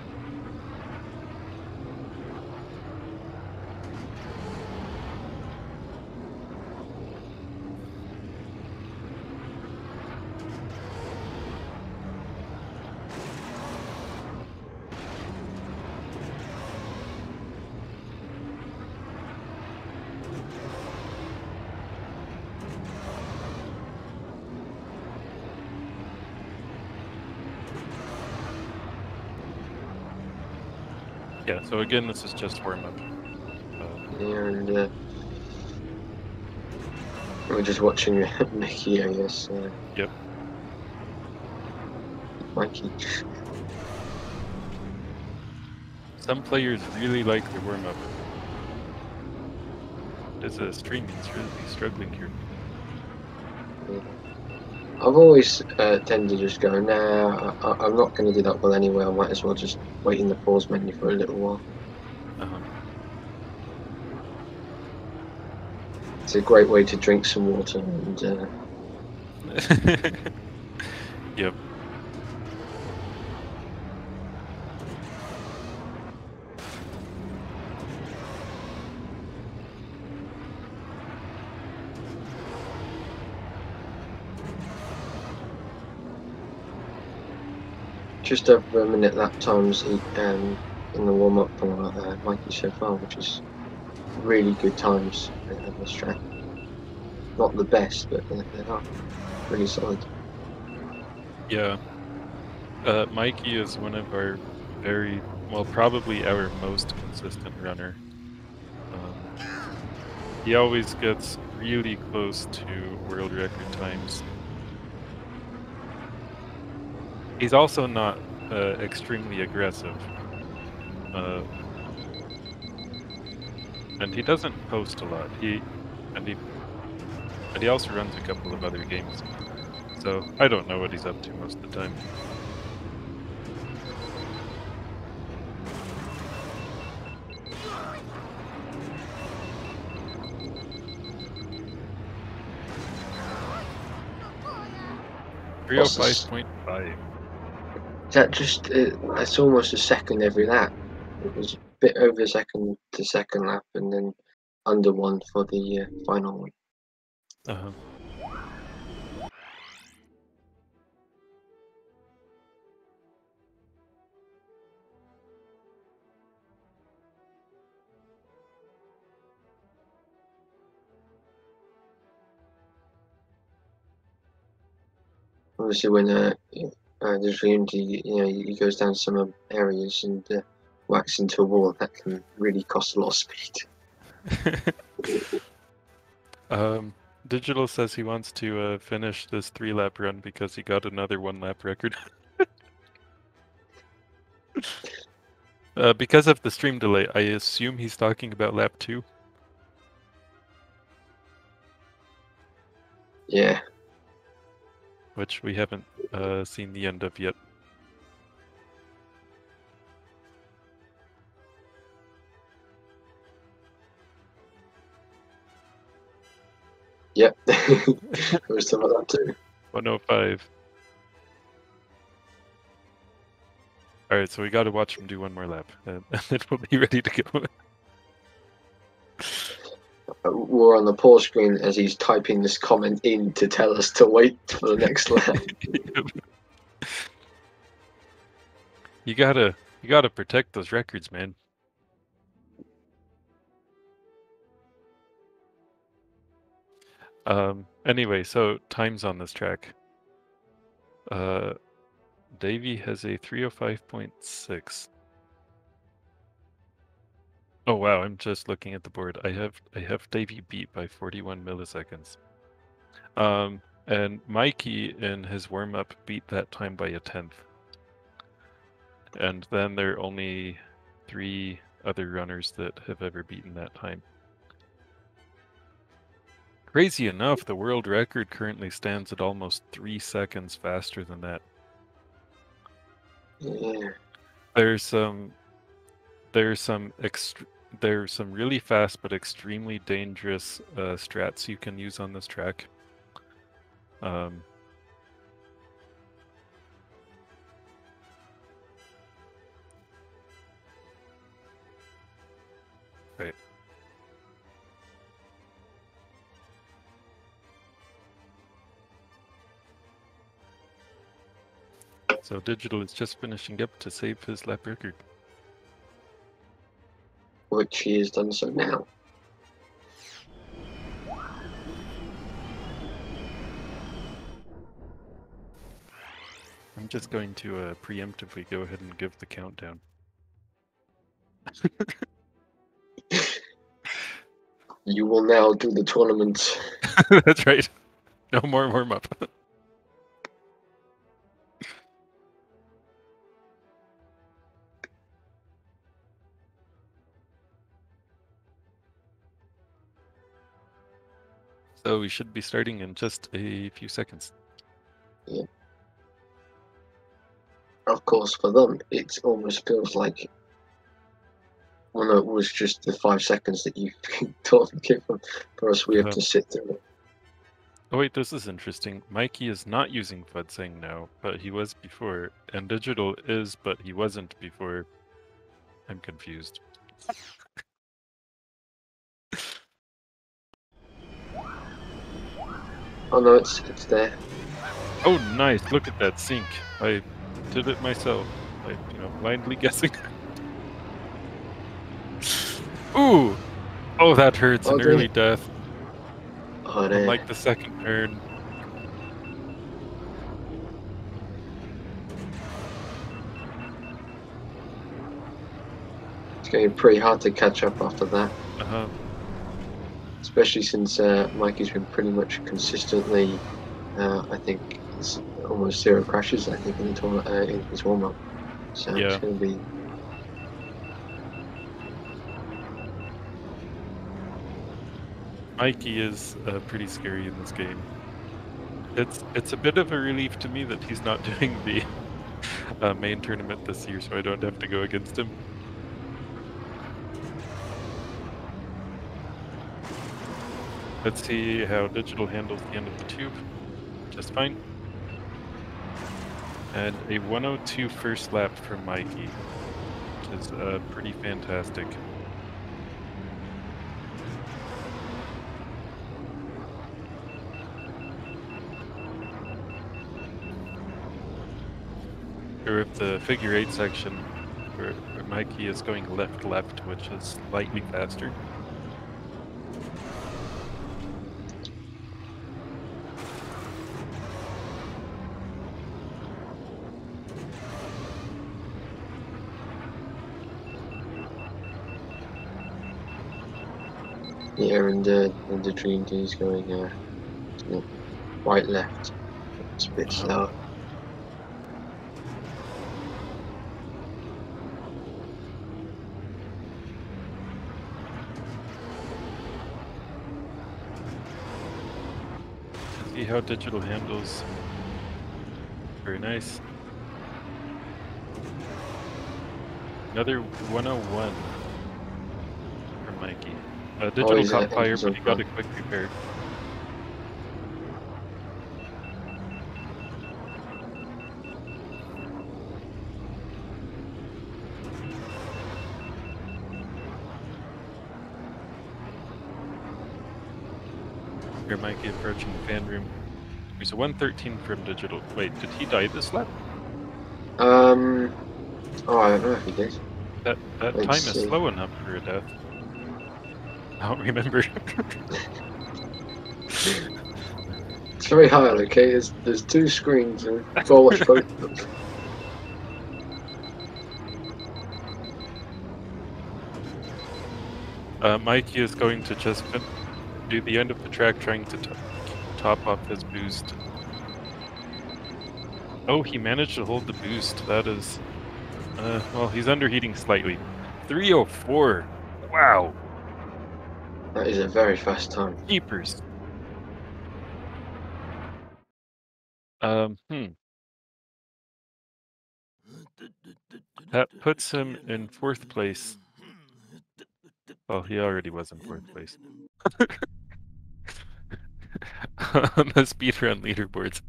Yeah, so again this is just warm up. Uh, and uh, we're just watching Mickey, I guess. Uh, Yep. Mikey. some players really like the warm up. As a streaming's really struggling here. I've always uh, tended to just go, nah, I, I- I'm not going to do that well anyway. I might as well just wait in the pause menu for a little while. Uh-huh. It's a great way to drink some water and uh, yep. Just over a minute lap times um, in the warm up for uh, Mikey so far, which is really good times at this track. Not the best, but they are really solid. Yeah. Uh, Mikey is one of our very, well, probably our most consistent runner. Um, he always gets really close to world record times. He's also not uh, extremely aggressive. Uh, and he doesn't post a lot. He and he and he also runs a couple of other games. So I don't know what he's up to most of the time. Three oh five point five. That just, uh, it's almost a second every lap. It was a bit over a second to second lap and then under one for the uh, final one. Uh-huh. Obviously, when uh, uh, there's Unity, you know, he goes down some areas and uh, whacks into a wall, that can really cost a lot of speed. um, Digital says he wants to uh, finish this three lap run because he got another one lap record. Uh, because of the stream delay, I assume he's talking about lap two. Yeah. Which we haven't uh, seen the end of yet. Yep. There's some of that too. 105. All right, so we got to watch him do one more lap, and, and then we'll be ready to go. We're on the pause screen as he's typing this comment in to tell us to wait for the next lap. you gotta, you gotta protect those records, man. Um. Anyway, so times on this track. Uh, Davy has a 305.6. Oh wow, I'm just looking at the board. I have I have Davy beat by 41 milliseconds. Um and Mikey in his warm up beat that time by a tenth. And then there are only three other runners that have ever beaten that time. Crazy enough, the world record currently stands at almost three seconds faster than that. Yeah. There's some there's some ext- there's some really fast but extremely dangerous uh, strats you can use on this track. Um, right. So digital is just finishing up to save his lap record. Which he has done so now. I'm just going to uh, preemptively go ahead and give the countdown. You will now do the tournament. That's right. No more warm up. so we should be starting in just a few seconds. Yeah. Of course, for them, it almost feels like. Well, no, it was just the five seconds that you thought to give them. For us, we have Uh-huh. to sit through it. Oh wait, this is interesting. Mikey is not using FUD saying now, but he was before, and digital is, but he wasn't before. I'm confused. Oh no, it's it's there. Oh, nice! Look at that sink. I did it myself. I, you know, blindly guessing. Ooh! Oh, that hurts. An Okay. early death. Oh. Like the second turn. It's getting pretty hard to catch up after that, Uh-huh. Especially since uh, Mikey's been pretty much consistently. Uh, I think it's almost zero crashes. I think in the tour, uh, in his warm up. So Yeah. it's going to be Mikey is uh, pretty scary in this game. It's it's a bit of a relief to me that he's not doing the uh, main tournament this year, so I don't have to go against him. Let's see how digital handles the end of the tube. Just fine. And a 102 first lap from Mikey, which is uh, pretty fantastic. or if the figure eight section where, where Mikey is going left left, which is slightly faster. Yeah, and the and the dream team's going uh, right left. It's a bit slow. See how digital handles. Very nice. Another 101 for Mikey. Uh, digital he's caught fire, he's but a he got it quick repaired. Here, Mikey approaching the fan room. There's a 113 from digital. Wait, did he die this lap? Um. Oh, I don't know if he did. That that Let's time is slow enough for a death. I don't remember. It's very hard, okay? There's, there's two screens and to watch both of them. uh, Mikey is going to just do the end of the track trying to top off his boost. Oh, he managed to hold the boost. That is. Uh, well, he's underheating slightly. 304. Wow. That is a very fast time. Keepers. Um, hmm. That puts him in fourth place. Well, he already was in fourth place. On the speedrun leaderboards.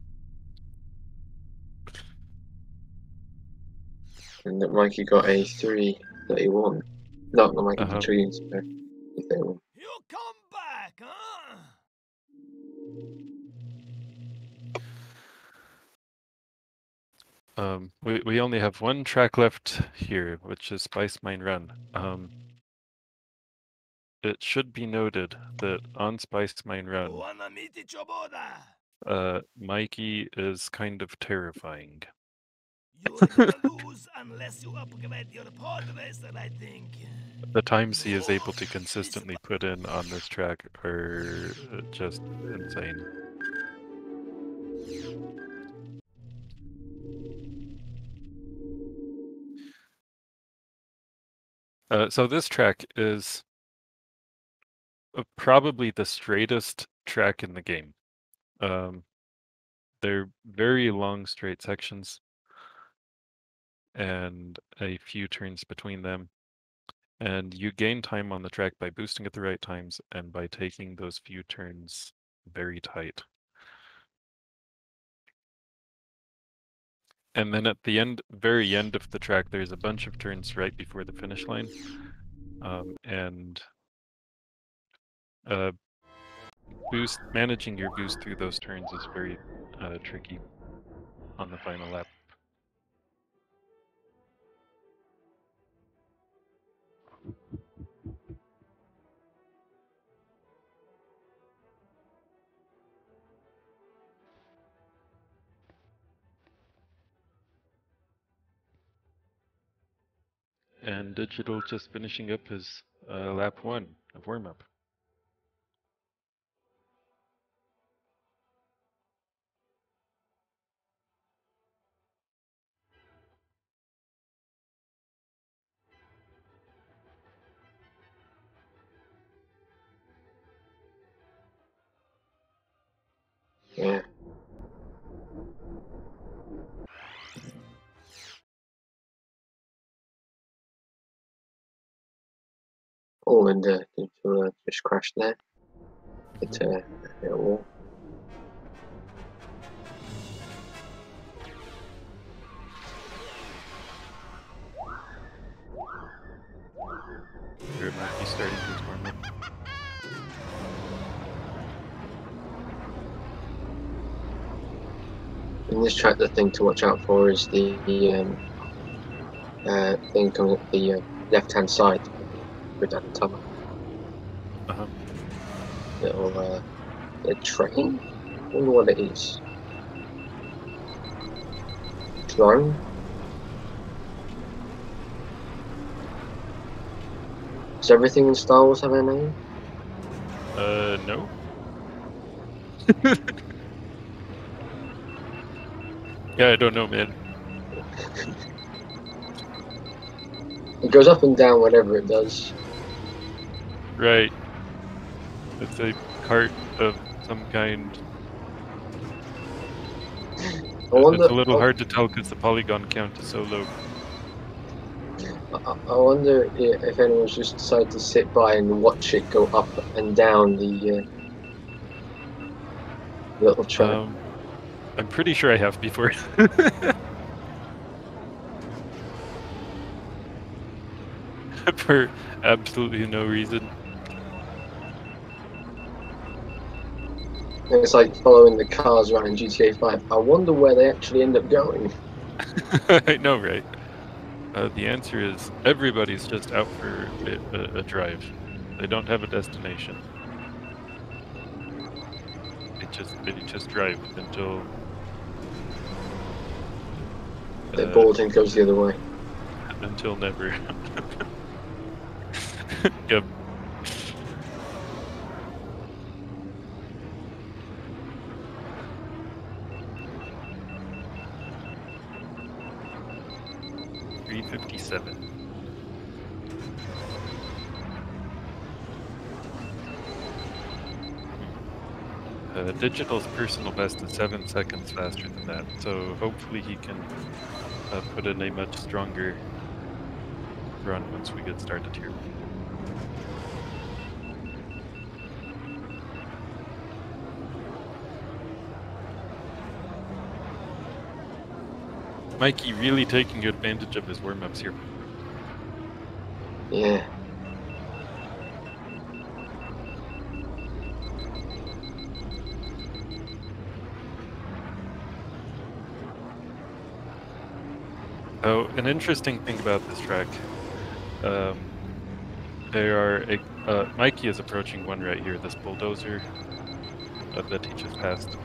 And that Mikey got a 331. Not the Mikey uh 331. Um, we, we only have one track left here, which is Spice Mine Run. Um, it should be noted that on Spice Mine Run, Wanna meet each other? uh, Mikey is kind of terrifying. You're lose unless you upgrade your pod racer, I think. The times he is able to consistently put in on this track are uh, just insane. Uh, so this track is uh, probably the straightest track in the game. Um, they're very long straight sections and a few turns between them. And you gain time on the track by boosting at the right times and by taking those few turns very tight. And then at the end, very end of the track, there's a bunch of turns right before the finish line. Um, and uh, boost managing your boost through those turns is very uh, tricky on the final lap. And Digital just finishing up his uh, lap one of warm up. Yeah. Oh, and uh, did uh, just crashed there. It, uh, hit a wall. It might be starting his warm up. In this track, the thing to watch out for is the, the um, uh, thing coming up the uh, left-hand side, the tunnel. Uh-huh. Little uh, a train. I wonder what it is. Drone. Does everything in Star Wars have a name? Uh, no. yeah, I don't know, man. It goes up and down whatever it does. Right. It's a cart of some kind. It's a little hard to tell because the polygon count is so low. I, I wonder if anyone's just decided to sit by and watch it go up and down the uh, little track. Um, I'm pretty sure I have before. For absolutely no reason. It's like following the cars around in GTA 5. I wonder where they actually end up going. I know, right? Uh, the answer is everybody's just out for a, a, a drive. They don't have a destination. They just they just drive until They're uh, bored and goes the other way. until never. yep. Three fifty-seven. Uh, Digital's personal best is seven seconds faster than that, so hopefully he can uh, put in a much stronger run once we get started here. Mikey really taking advantage of his warm-ups here. Yeah. Oh, an interesting thing about this track. Um, there are a, uh, Mikey is approaching one right here. This bulldozer uh, that he just passed.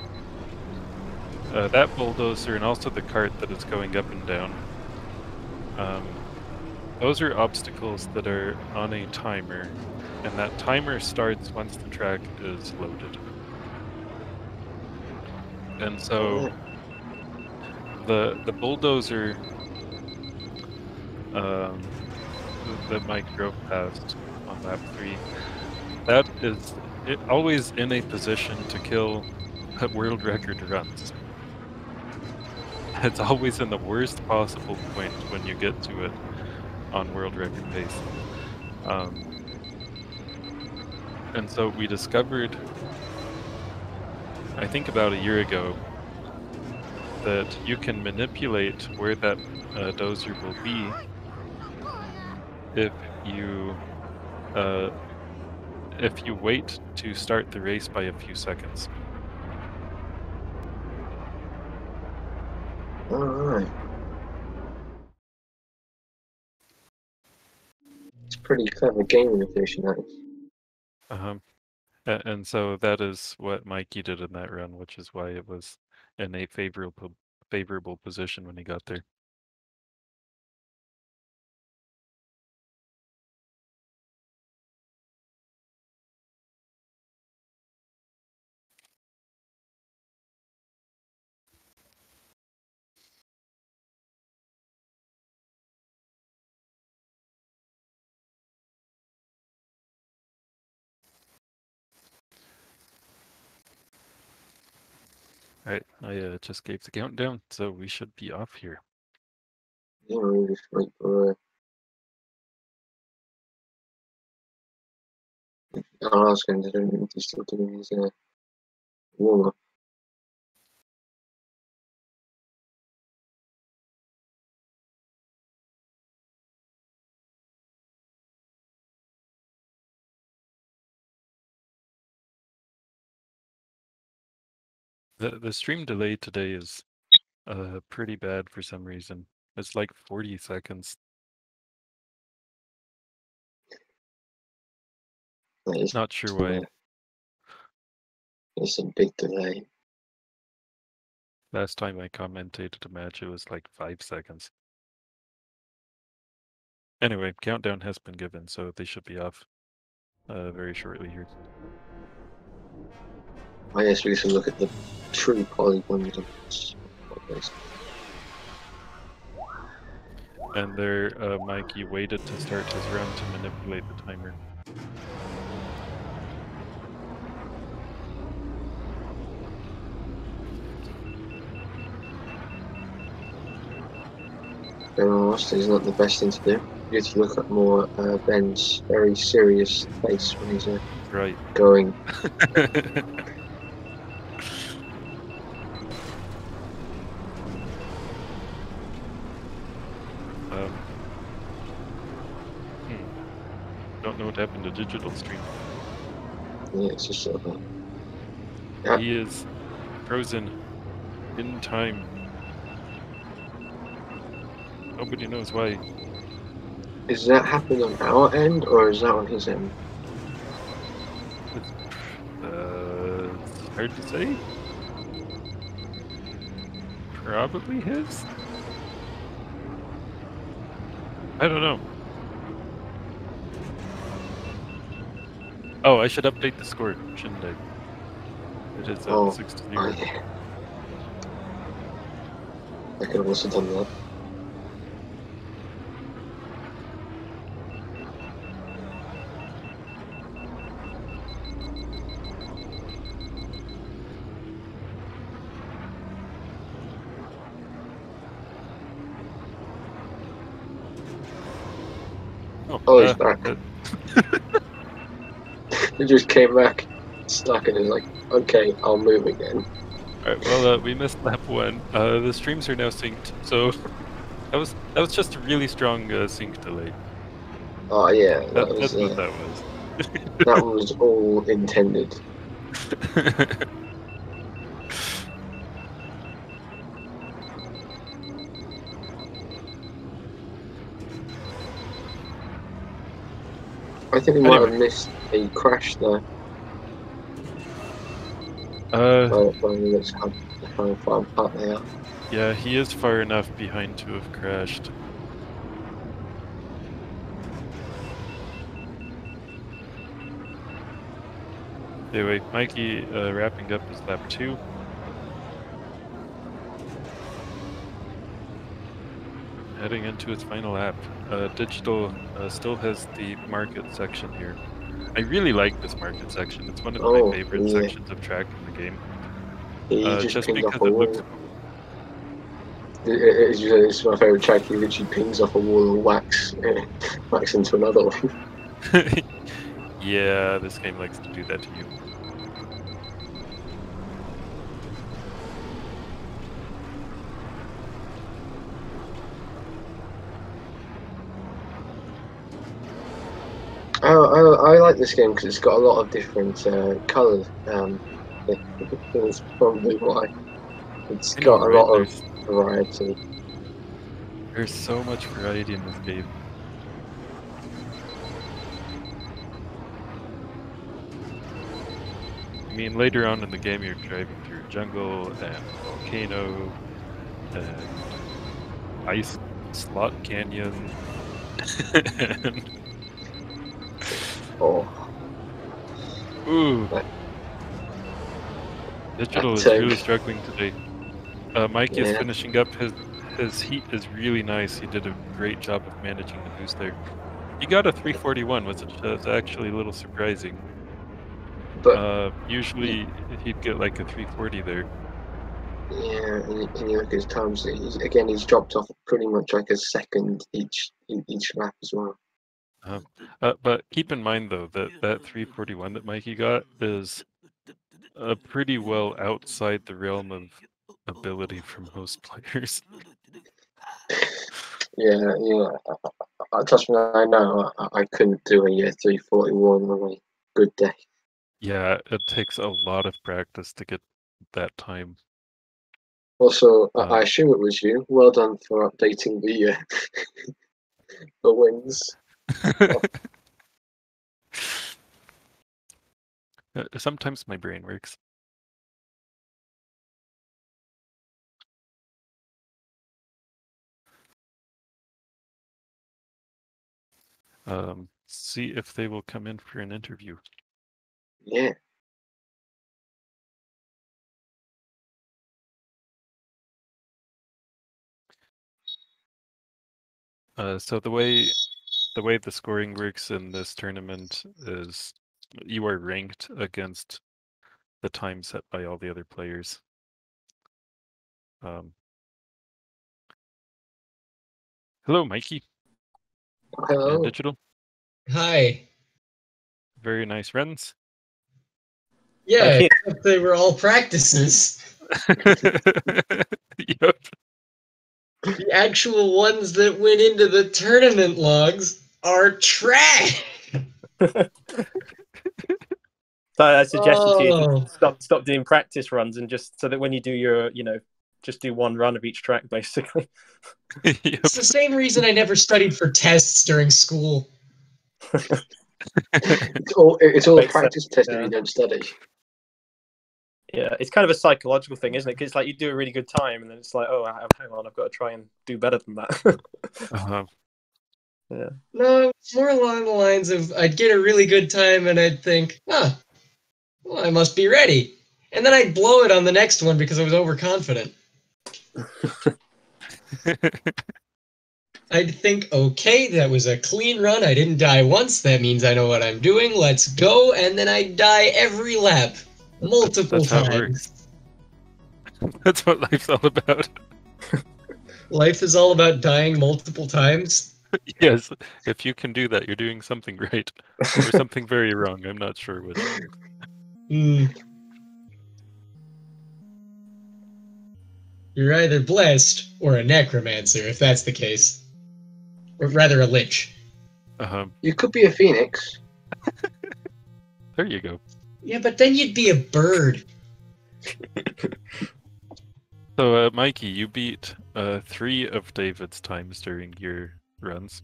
Uh, that bulldozer and also the cart that is going up and down. Um, those are obstacles that are on a timer, and that timer starts once the track is loaded. And so the the bulldozer um, that Mike drove past on lap three, that is it, always in a position to kill world record runs. It's always in the worst possible point when you get to it on world record pace. Um, and so we discovered, I think about a year ago, that you can manipulate where that uh, dozer will be if you uh, if you wait to start the race by a few seconds. Alright. It's pretty clever gaming efficient, that is. Um, a- and so that is what Mikey did in that run, which is why it was in a favorable favorable position when he got there. I uh, just gave the countdown, so we should be off here. Still doing uh, warm up. The the stream delay today is uh pretty bad for some reason. It's like 40 seconds. That is Not sure why. It's a big delay. Last time I commentated a match, it was like five seconds. Anyway, countdown has been given, so they should be off uh, very shortly here. I guess we should look at the true quality. And there, uh, Mikey waited to start his round to manipulate the timer. Being honest, is not the best thing to do. You have to look at more uh, Ben's very serious face when he's uh, right. going. um, hmm. Don't know what happened to digital stream. Yeah, it's just. Uh, Yeah. He is frozen in time. Nobody knows why. is that happening on our end or is that on his end? Uh, it's hard to say. Probably his. I don't know. Oh, I should update the score, shouldn't I? It is uh, Oh, six to Oh, zero. yeah. I could have also done that. Oh, he's uh, back. uh, He just came back stuck and is like, okay, I'll move again. Alright, well, uh, we missed lap one. Uh, the streams are now synced, so that was that was just a really strong uh, sync delay. Oh yeah, That, that that's was what uh, that was. that was all intended. think we might have missed a crash there. uh, By, by the looks how, how far apart they are. yeah, he is far enough behind to have crashed. Anyway, Mikey uh, wrapping up his lap two. Heading into its final lap. Uh, Digital uh, still has the market section here. I really like this market section. It's one of Oh, my favorite yeah. sections of track in the game. He Uh, just, just because it looks It- it- It's, just- it's my favourite track. He literally pings off a wall and whacks, whacks into another one. yeah, this game likes to do that to you. I, I, I like this game because it's got a lot of different uh, colours. Um, that's probably why. It's know, got a lot of variety. There's so much variety in this game. I mean, later on in the game, you're driving through jungle and volcano and ice slot canyon. and, Oh, ooh, But- digital is really struggling today. Uh, Mike is finishing up. His his heat is really nice. He did a great job of managing the boost there. He got a 341, which is actually a little surprising. but Uh, usually he'd get like a 340 there. yeah, and, you- and you look at his times. He's, again, he's dropped off pretty much like a second each each lap as well. Uh, but keep in mind though that that 341 that Mikey got is uh, pretty well outside the realm of ability for most players. Yeah, yeah. I, I, I, trust me, I know. I, I couldn't do a year three forty one on a good day. Yeah, it takes a lot of practice to get that time. Also, I- Uh, I assume it was you. Well done for updating the uh, the wins. Sometimes my brain works. Um, see if they will come in for an interview. Yeah. Uh, so the way the way the scoring works in this tournament is you are ranked against the time set by all the other players. Um, Hello, Mikey. Hello. and Digital. Hi. Very nice runs. Yeah, Okay. they were all practices. yep. The actual ones that went into the tournament logs are trash. So I suggested to you Oh. stop stop doing practice runs and just so that when you do your you know just do one run of each track basically. yep. It's the same reason I never studied for tests during school. It's all it's all a sense, practice test if yeah. you don't study. Yeah, it's kind of a psychological thing, isn't it? Because like you do a really good time and then it's like, oh, hang on, I've got to try and do better than that. Uh-huh. No, it's more along the lines of I'd get a really good time and I'd think, huh, well, I must be ready. And then I'd blow it on the next one because I was overconfident. I'd think, okay, that was a clean run. I didn't die once. That means I know what I'm doing. Let's go. And then I'd die every lap, multiple That's how it times. That's what life's all about. Life is all about dying multiple times. yes, if you can do that, you're doing something right or something very wrong. I'm not sure which. Hmm. You're either blessed or a necromancer, if that's the case. Or rather, a lich. Uh-huh. You could be a phoenix. There you go. Yeah, but then you'd be a bird. So, uh, Mikey, you beat uh, three of David's times during your runs.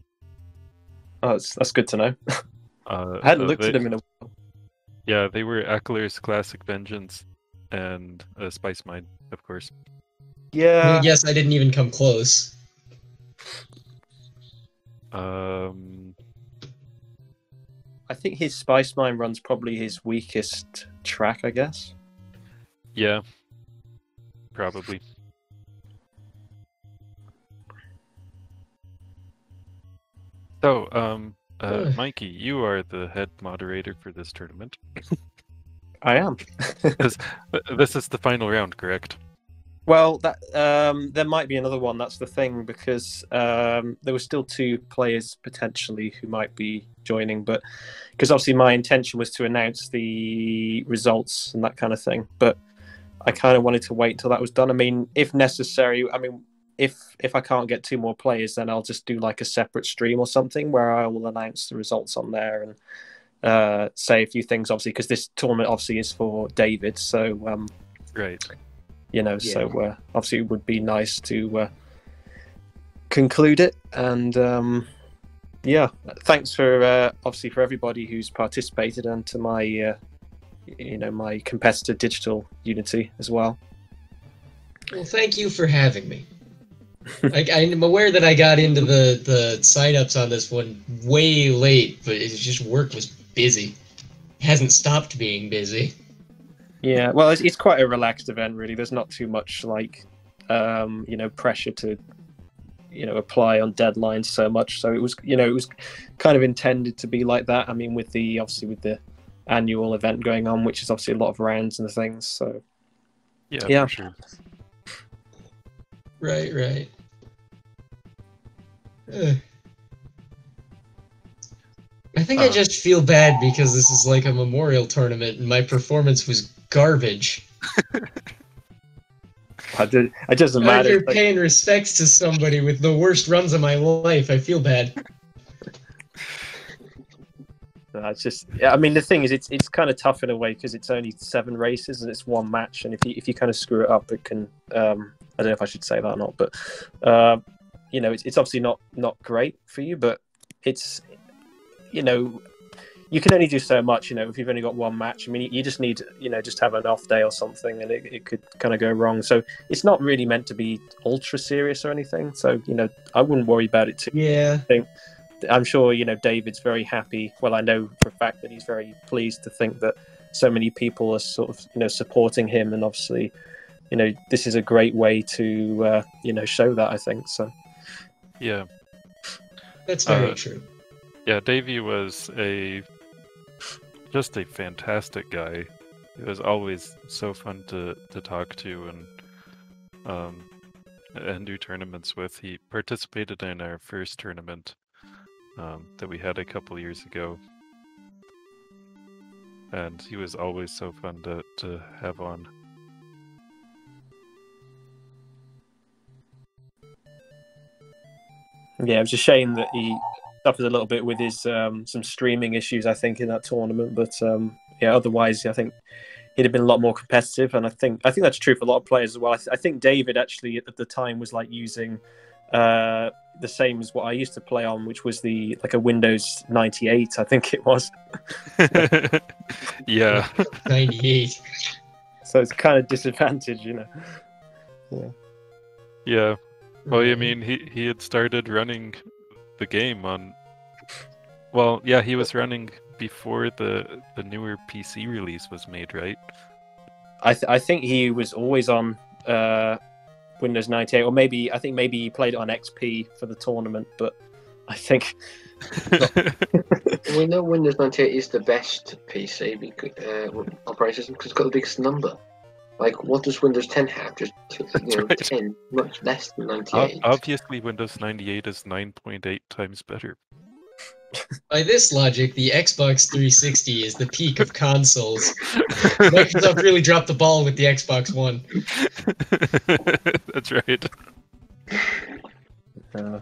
oh, that's, that's good to know. Uh, I hadn't uh, looked they, at them in a while. Yeah, they were Aquilaris Classic Vengeance and uh, Spice Mine, of course. Yeah, yes, I didn't even come close. Um, I think his Spice Mine run's probably his weakest track, I guess. yeah, probably. So, um, uh, Mikey, you are the head moderator for this tournament. I am. Th- This is the final round, correct? Well, that um, there might be another one. That's the thing because um, there were still two players potentially who might be joining, but because obviously my intention was to announce the results and that kind of thing. But I kind of wanted to wait till that was done. I mean, if necessary, I mean, if if I can't get two more players, then I'll just do like a separate stream or something where I will announce the results on there and uh, say a few things. Obviously, because this tournament obviously is for David, so. Um, Right. you know so uh, obviously it would be nice to uh, conclude it and um, yeah thanks for uh, obviously for everybody who's participated and to my uh, you know my competitor digital unity as well Well, thank you for having me. I, I'm aware that I got into the the sign-ups on this one way late, but it's just work was busy. It hasn't stopped being busy. yeah well it's, it's quite a relaxed event really there's not too much like um, you know pressure to you know apply on deadlines so much so it was you know it was kind of intended to be like that i mean with the obviously with the annual event going on which is obviously a lot of rounds and things so Yeah, Yeah. for sure. Right, right. I think I Uh. just feel bad because this is like a memorial tournament and my performance was garbage. I did, it doesn't matter. like- paying respects to somebody with the worst runs of my life. I feel bad. It's just, I mean, the thing is, it's it's kind of tough in a way because it's only seven races and it's one match, and if you if you kind of screw it up, it can. Um, I don't know if I should say that or not, but uh, you know, it's it's obviously not not great for you, but it's you know, you can only do so much. You know, if you've only got one match, I mean, you, just need you know just have an off day or something, and it, it could kind of go wrong. So it's not really meant to be ultra serious or anything. So you know, I wouldn't worry about it too Yeah. I'm sure you know David's very happy. Well, I know for a fact that he's very pleased to think that so many people are sort of you know supporting him, and obviously, you know, this is a great way to uh, you know show that. I think so. Yeah. That's very Uh, true. Yeah, Davey was a just a fantastic guy. It was always so fun to to talk to, and um, and do tournaments with. He participated in our first tournament um, that we had a couple years ago, and he was always so fun to to have on. Yeah, it was a shame that he suffered a little bit with his um, some streaming issues. I think in that tournament, but um, yeah, otherwise, I think he'd have been a lot more competitive. And I think I think that's true for a lot of players as well. I, th- I think David actually at the time was like using uh, the same as what I used to play on, which was the like a Windows ninety eight. I think it was. yeah, 98. So it's kind of disadvantage, you know. Yeah. Yeah. Well, I mean, he he had started running the game on. Well, yeah, he was running before the the newer PC release was made, right? I th- I think he was always on uh, Windows 98, or maybe I think maybe he played it on XP for the tournament, but I think We know Windows 98 is the best PC because, uh, operating system because it's got the biggest number. Like, what does Windows 10 have? Just you know, right. 10, much less than Ob- 98. Obviously, Windows 98 is 9.8 times better. By this logic, the Xbox 360 is the peak of consoles. Microsoft really dropped the ball with the Xbox One. That's right. uh,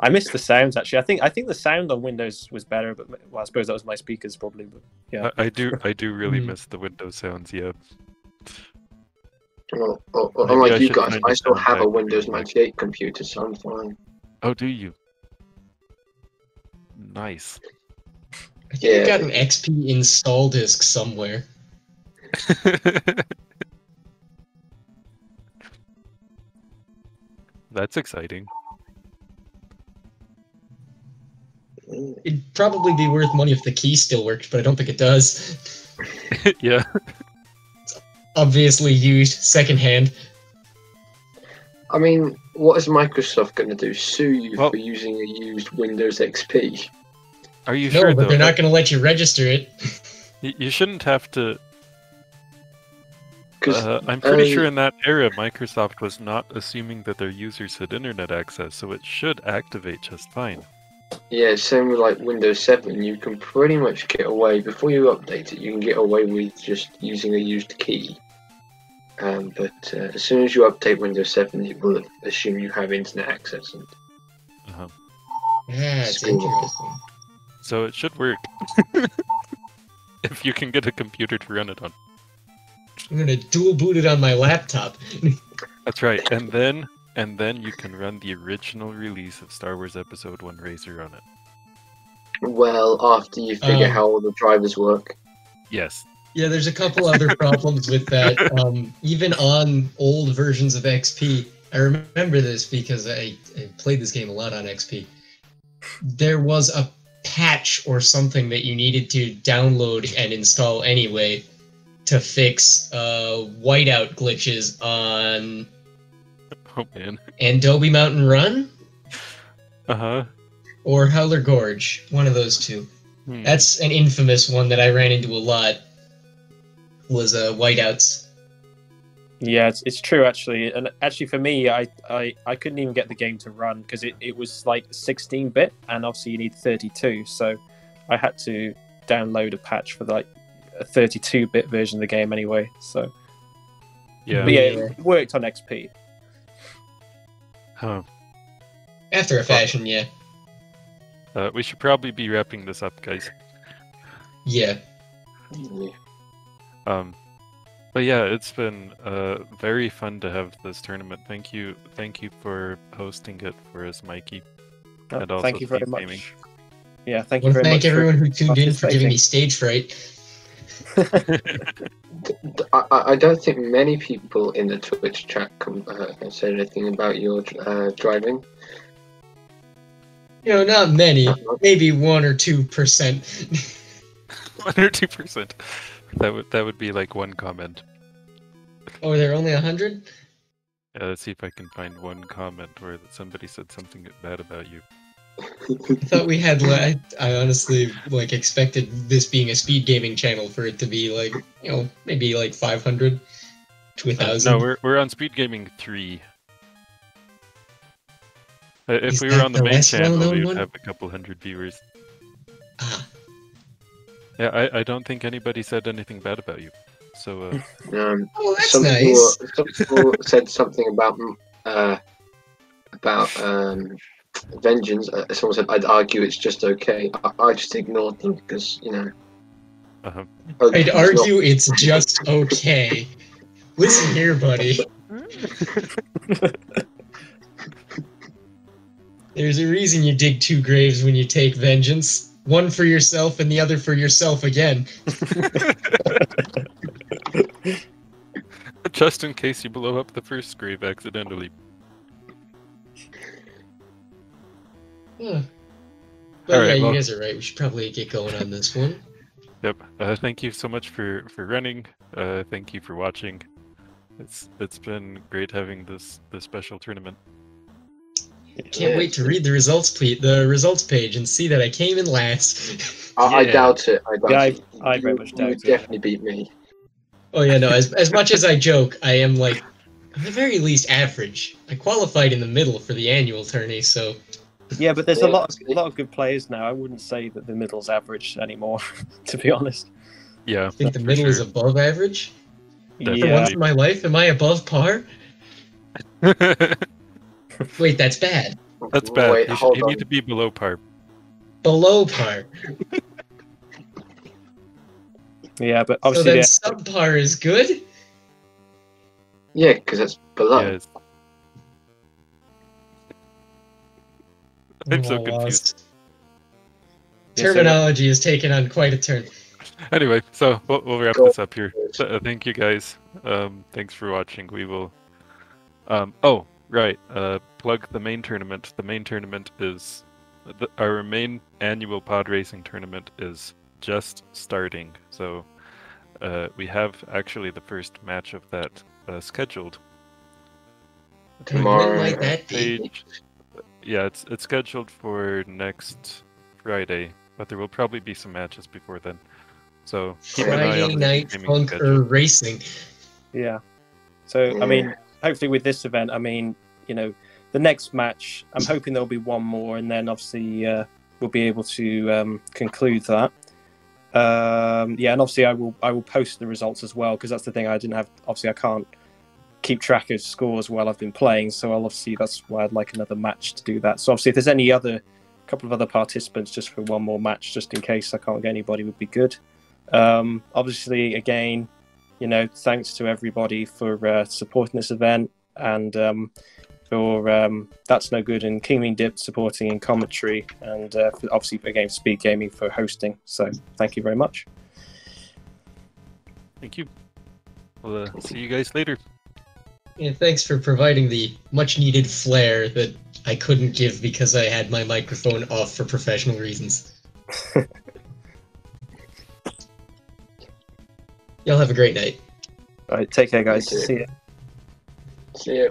I missed the sounds actually. I think I think the sound on Windows was better, but well, I suppose that was my speakers probably. But yeah, I, I do I do really Hmm. miss the Windows sounds. Yeah. Well, well, well, Maybe I unlike you guys, I still have a. Windows 98 computer, so I'm fine. Oh, do you? Nice. I think Yeah. I've got an XP install disk somewhere. That's exciting. It'd probably be worth money if the key still worked, but I don't think it does. yeah. Obviously used secondhand. I mean, what is Microsoft going to do? Sue you Well- for using a used Windows XP? Are you No, sure but though? they're not going to let you register it. You shouldn't have to. Because Uh, I'm pretty I- sure in that era, Microsoft was not assuming that their users had internet access, so it should activate just fine. Yeah, same with like Windows 7, you can pretty much get away before you update it. You can get away with just using a used key. Um, but uh, as soon as you update Windows 7, it will assume you have internet access. And Uh-huh. Yeah, it's School. interesting. So it should work. if you can get a computer to run it on. I'm going to dual boot it on my laptop. That's right. And then and then you can run the original release of Star Wars Episode 1 Racer on it. well, after you figure Um, how all the drivers work. Yes. Yeah, there's a couple other problems with that. Um, even on old versions of XP, I remember this because I, I played this game a lot on XP. There was a patch or something that you needed to download and install anyway to fix uh, whiteout glitches on Oh man. And Andobi Mountain Run Uh-huh. or Howler Gorge, one of those two. Hmm. That's an infamous one that I ran into a lot. Was uh, whiteouts. yeah, it's, it's true actually. And actually, for me, I I, I couldn't even get the game to run because it, it was like 16 bit, and obviously you need 32. So I had to download a patch for like a 32 bit version of the game anyway. So yeah. but yeah, it worked on XP. Huh. After a fashion, yeah. Uh, we should probably be wrapping this up, guys. Yeah. Yeah. Um, but yeah, it's been uh, very fun to have this tournament. Thank you, thank you for hosting it for us, Mikey. And also thank you very Steve much. Gaming. Yeah, thank you want to very much. thank everyone who tuned in for giving me stage fright. D- I, I I don't think many people in the Twitch chat com- uh, said anything about your uh, driving. You know, not many. Maybe one or two percent. One or two percent. That would that would be like one comment. Oh, there are only a hundred. Yeah, let's see if I can find one comment where that somebody said something bad about you. I thought we had. Like, I honestly like expected this being a speed gaming channel for it to be like you know maybe like five hundred to a Uh, thousand. no, we're we're on Speed Gaming three. Uh, If Is we were on the, the main channel, well-known we would one? have a couple hundred viewers. Ah, Yeah, I, I don't think anybody said anything bad about you. So uh, Um, oh, that's some nice. people, some people said something about uh, about um, vengeance. Uh, someone said I'd argue it's just okay. I, I just ignored them because you know. uh, oh, I'd it's not- argue it's just okay. Listen here, buddy. There's a reason you dig two graves when you take vengeance. One for yourself and the other for yourself again. just in case you blow up the first grave accidentally. Huh. But All right, yeah, you guys are right. We should probably get going on this one. Yep. Uh, thank you so much for for running. Uh, thank you for watching. It's it's been great having this this special tournament. Can't wait to read the results, please, the results page and see that I came in last. I, I doubt it. I doubt Yeah, it. I You- very much you doubt would it. definitely beat me. oh yeah, no. As as much as I joke, I am like at the very least average. I qualified in the middle for the annual tourney, so Yeah, but there's a lot that's of good. lot of good players now. I wouldn't say that the middle's average anymore, to be honest. Yeah. I think the for middle is above average. For Definitely. once in my life, am I above par? Wait, that's bad. That's bad. Wait, you should, you need to be below par. Below par. Yeah, but obviously. So obviously, then yeah, subpar is good. Yeah, because it's below. Yeah, it's- I'm so confused. lost. Yeah, so- Terminology has taken on quite a turn. Anyway, so we'll, we'll wrap Go. this up here. So, uh, thank you guys. Um, thanks for watching. We will. Um, oh, right. Uh, plug the main tournament. The main tournament is the, our main annual pod racing tournament is just starting. So uh, we have actually the first match of that uh, scheduled. Okay, Tomorrow. when might that be? Page. Yeah, it's it's scheduled for next Friday, but there will probably be some matches before then. So keep an eye Friday on the Night gaming Funker schedule. Racing. yeah. So I mean, hopefully with this event, I mean, you know, the next match, I'm hoping there'll be one more, and then obviously uh, we'll be able to um, conclude that. Um, yeah, and obviously I will I will post the results as well because that's the thing I didn't have. Obviously, I can't keep track of scores while I've been playing, so I'll obviously that's why I'd like another match to do that. So obviously, if there's any other couple of other participants just for one more match, just in case I can't get anybody, would be good. Um, obviously, again, you know, thanks to everybody for uh, supporting this event and um, for um, That's No Good and Kingling Dip supporting in commentary, and uh, for, obviously, again, Speed Gaming for hosting. So, thank you very much. Thank you. We'll uh, see you guys later. Yeah, thanks for providing the much needed flair that I couldn't give because I had my microphone off for professional reasons. Y'all have a great night. All right, take care, guys. See you. See ya.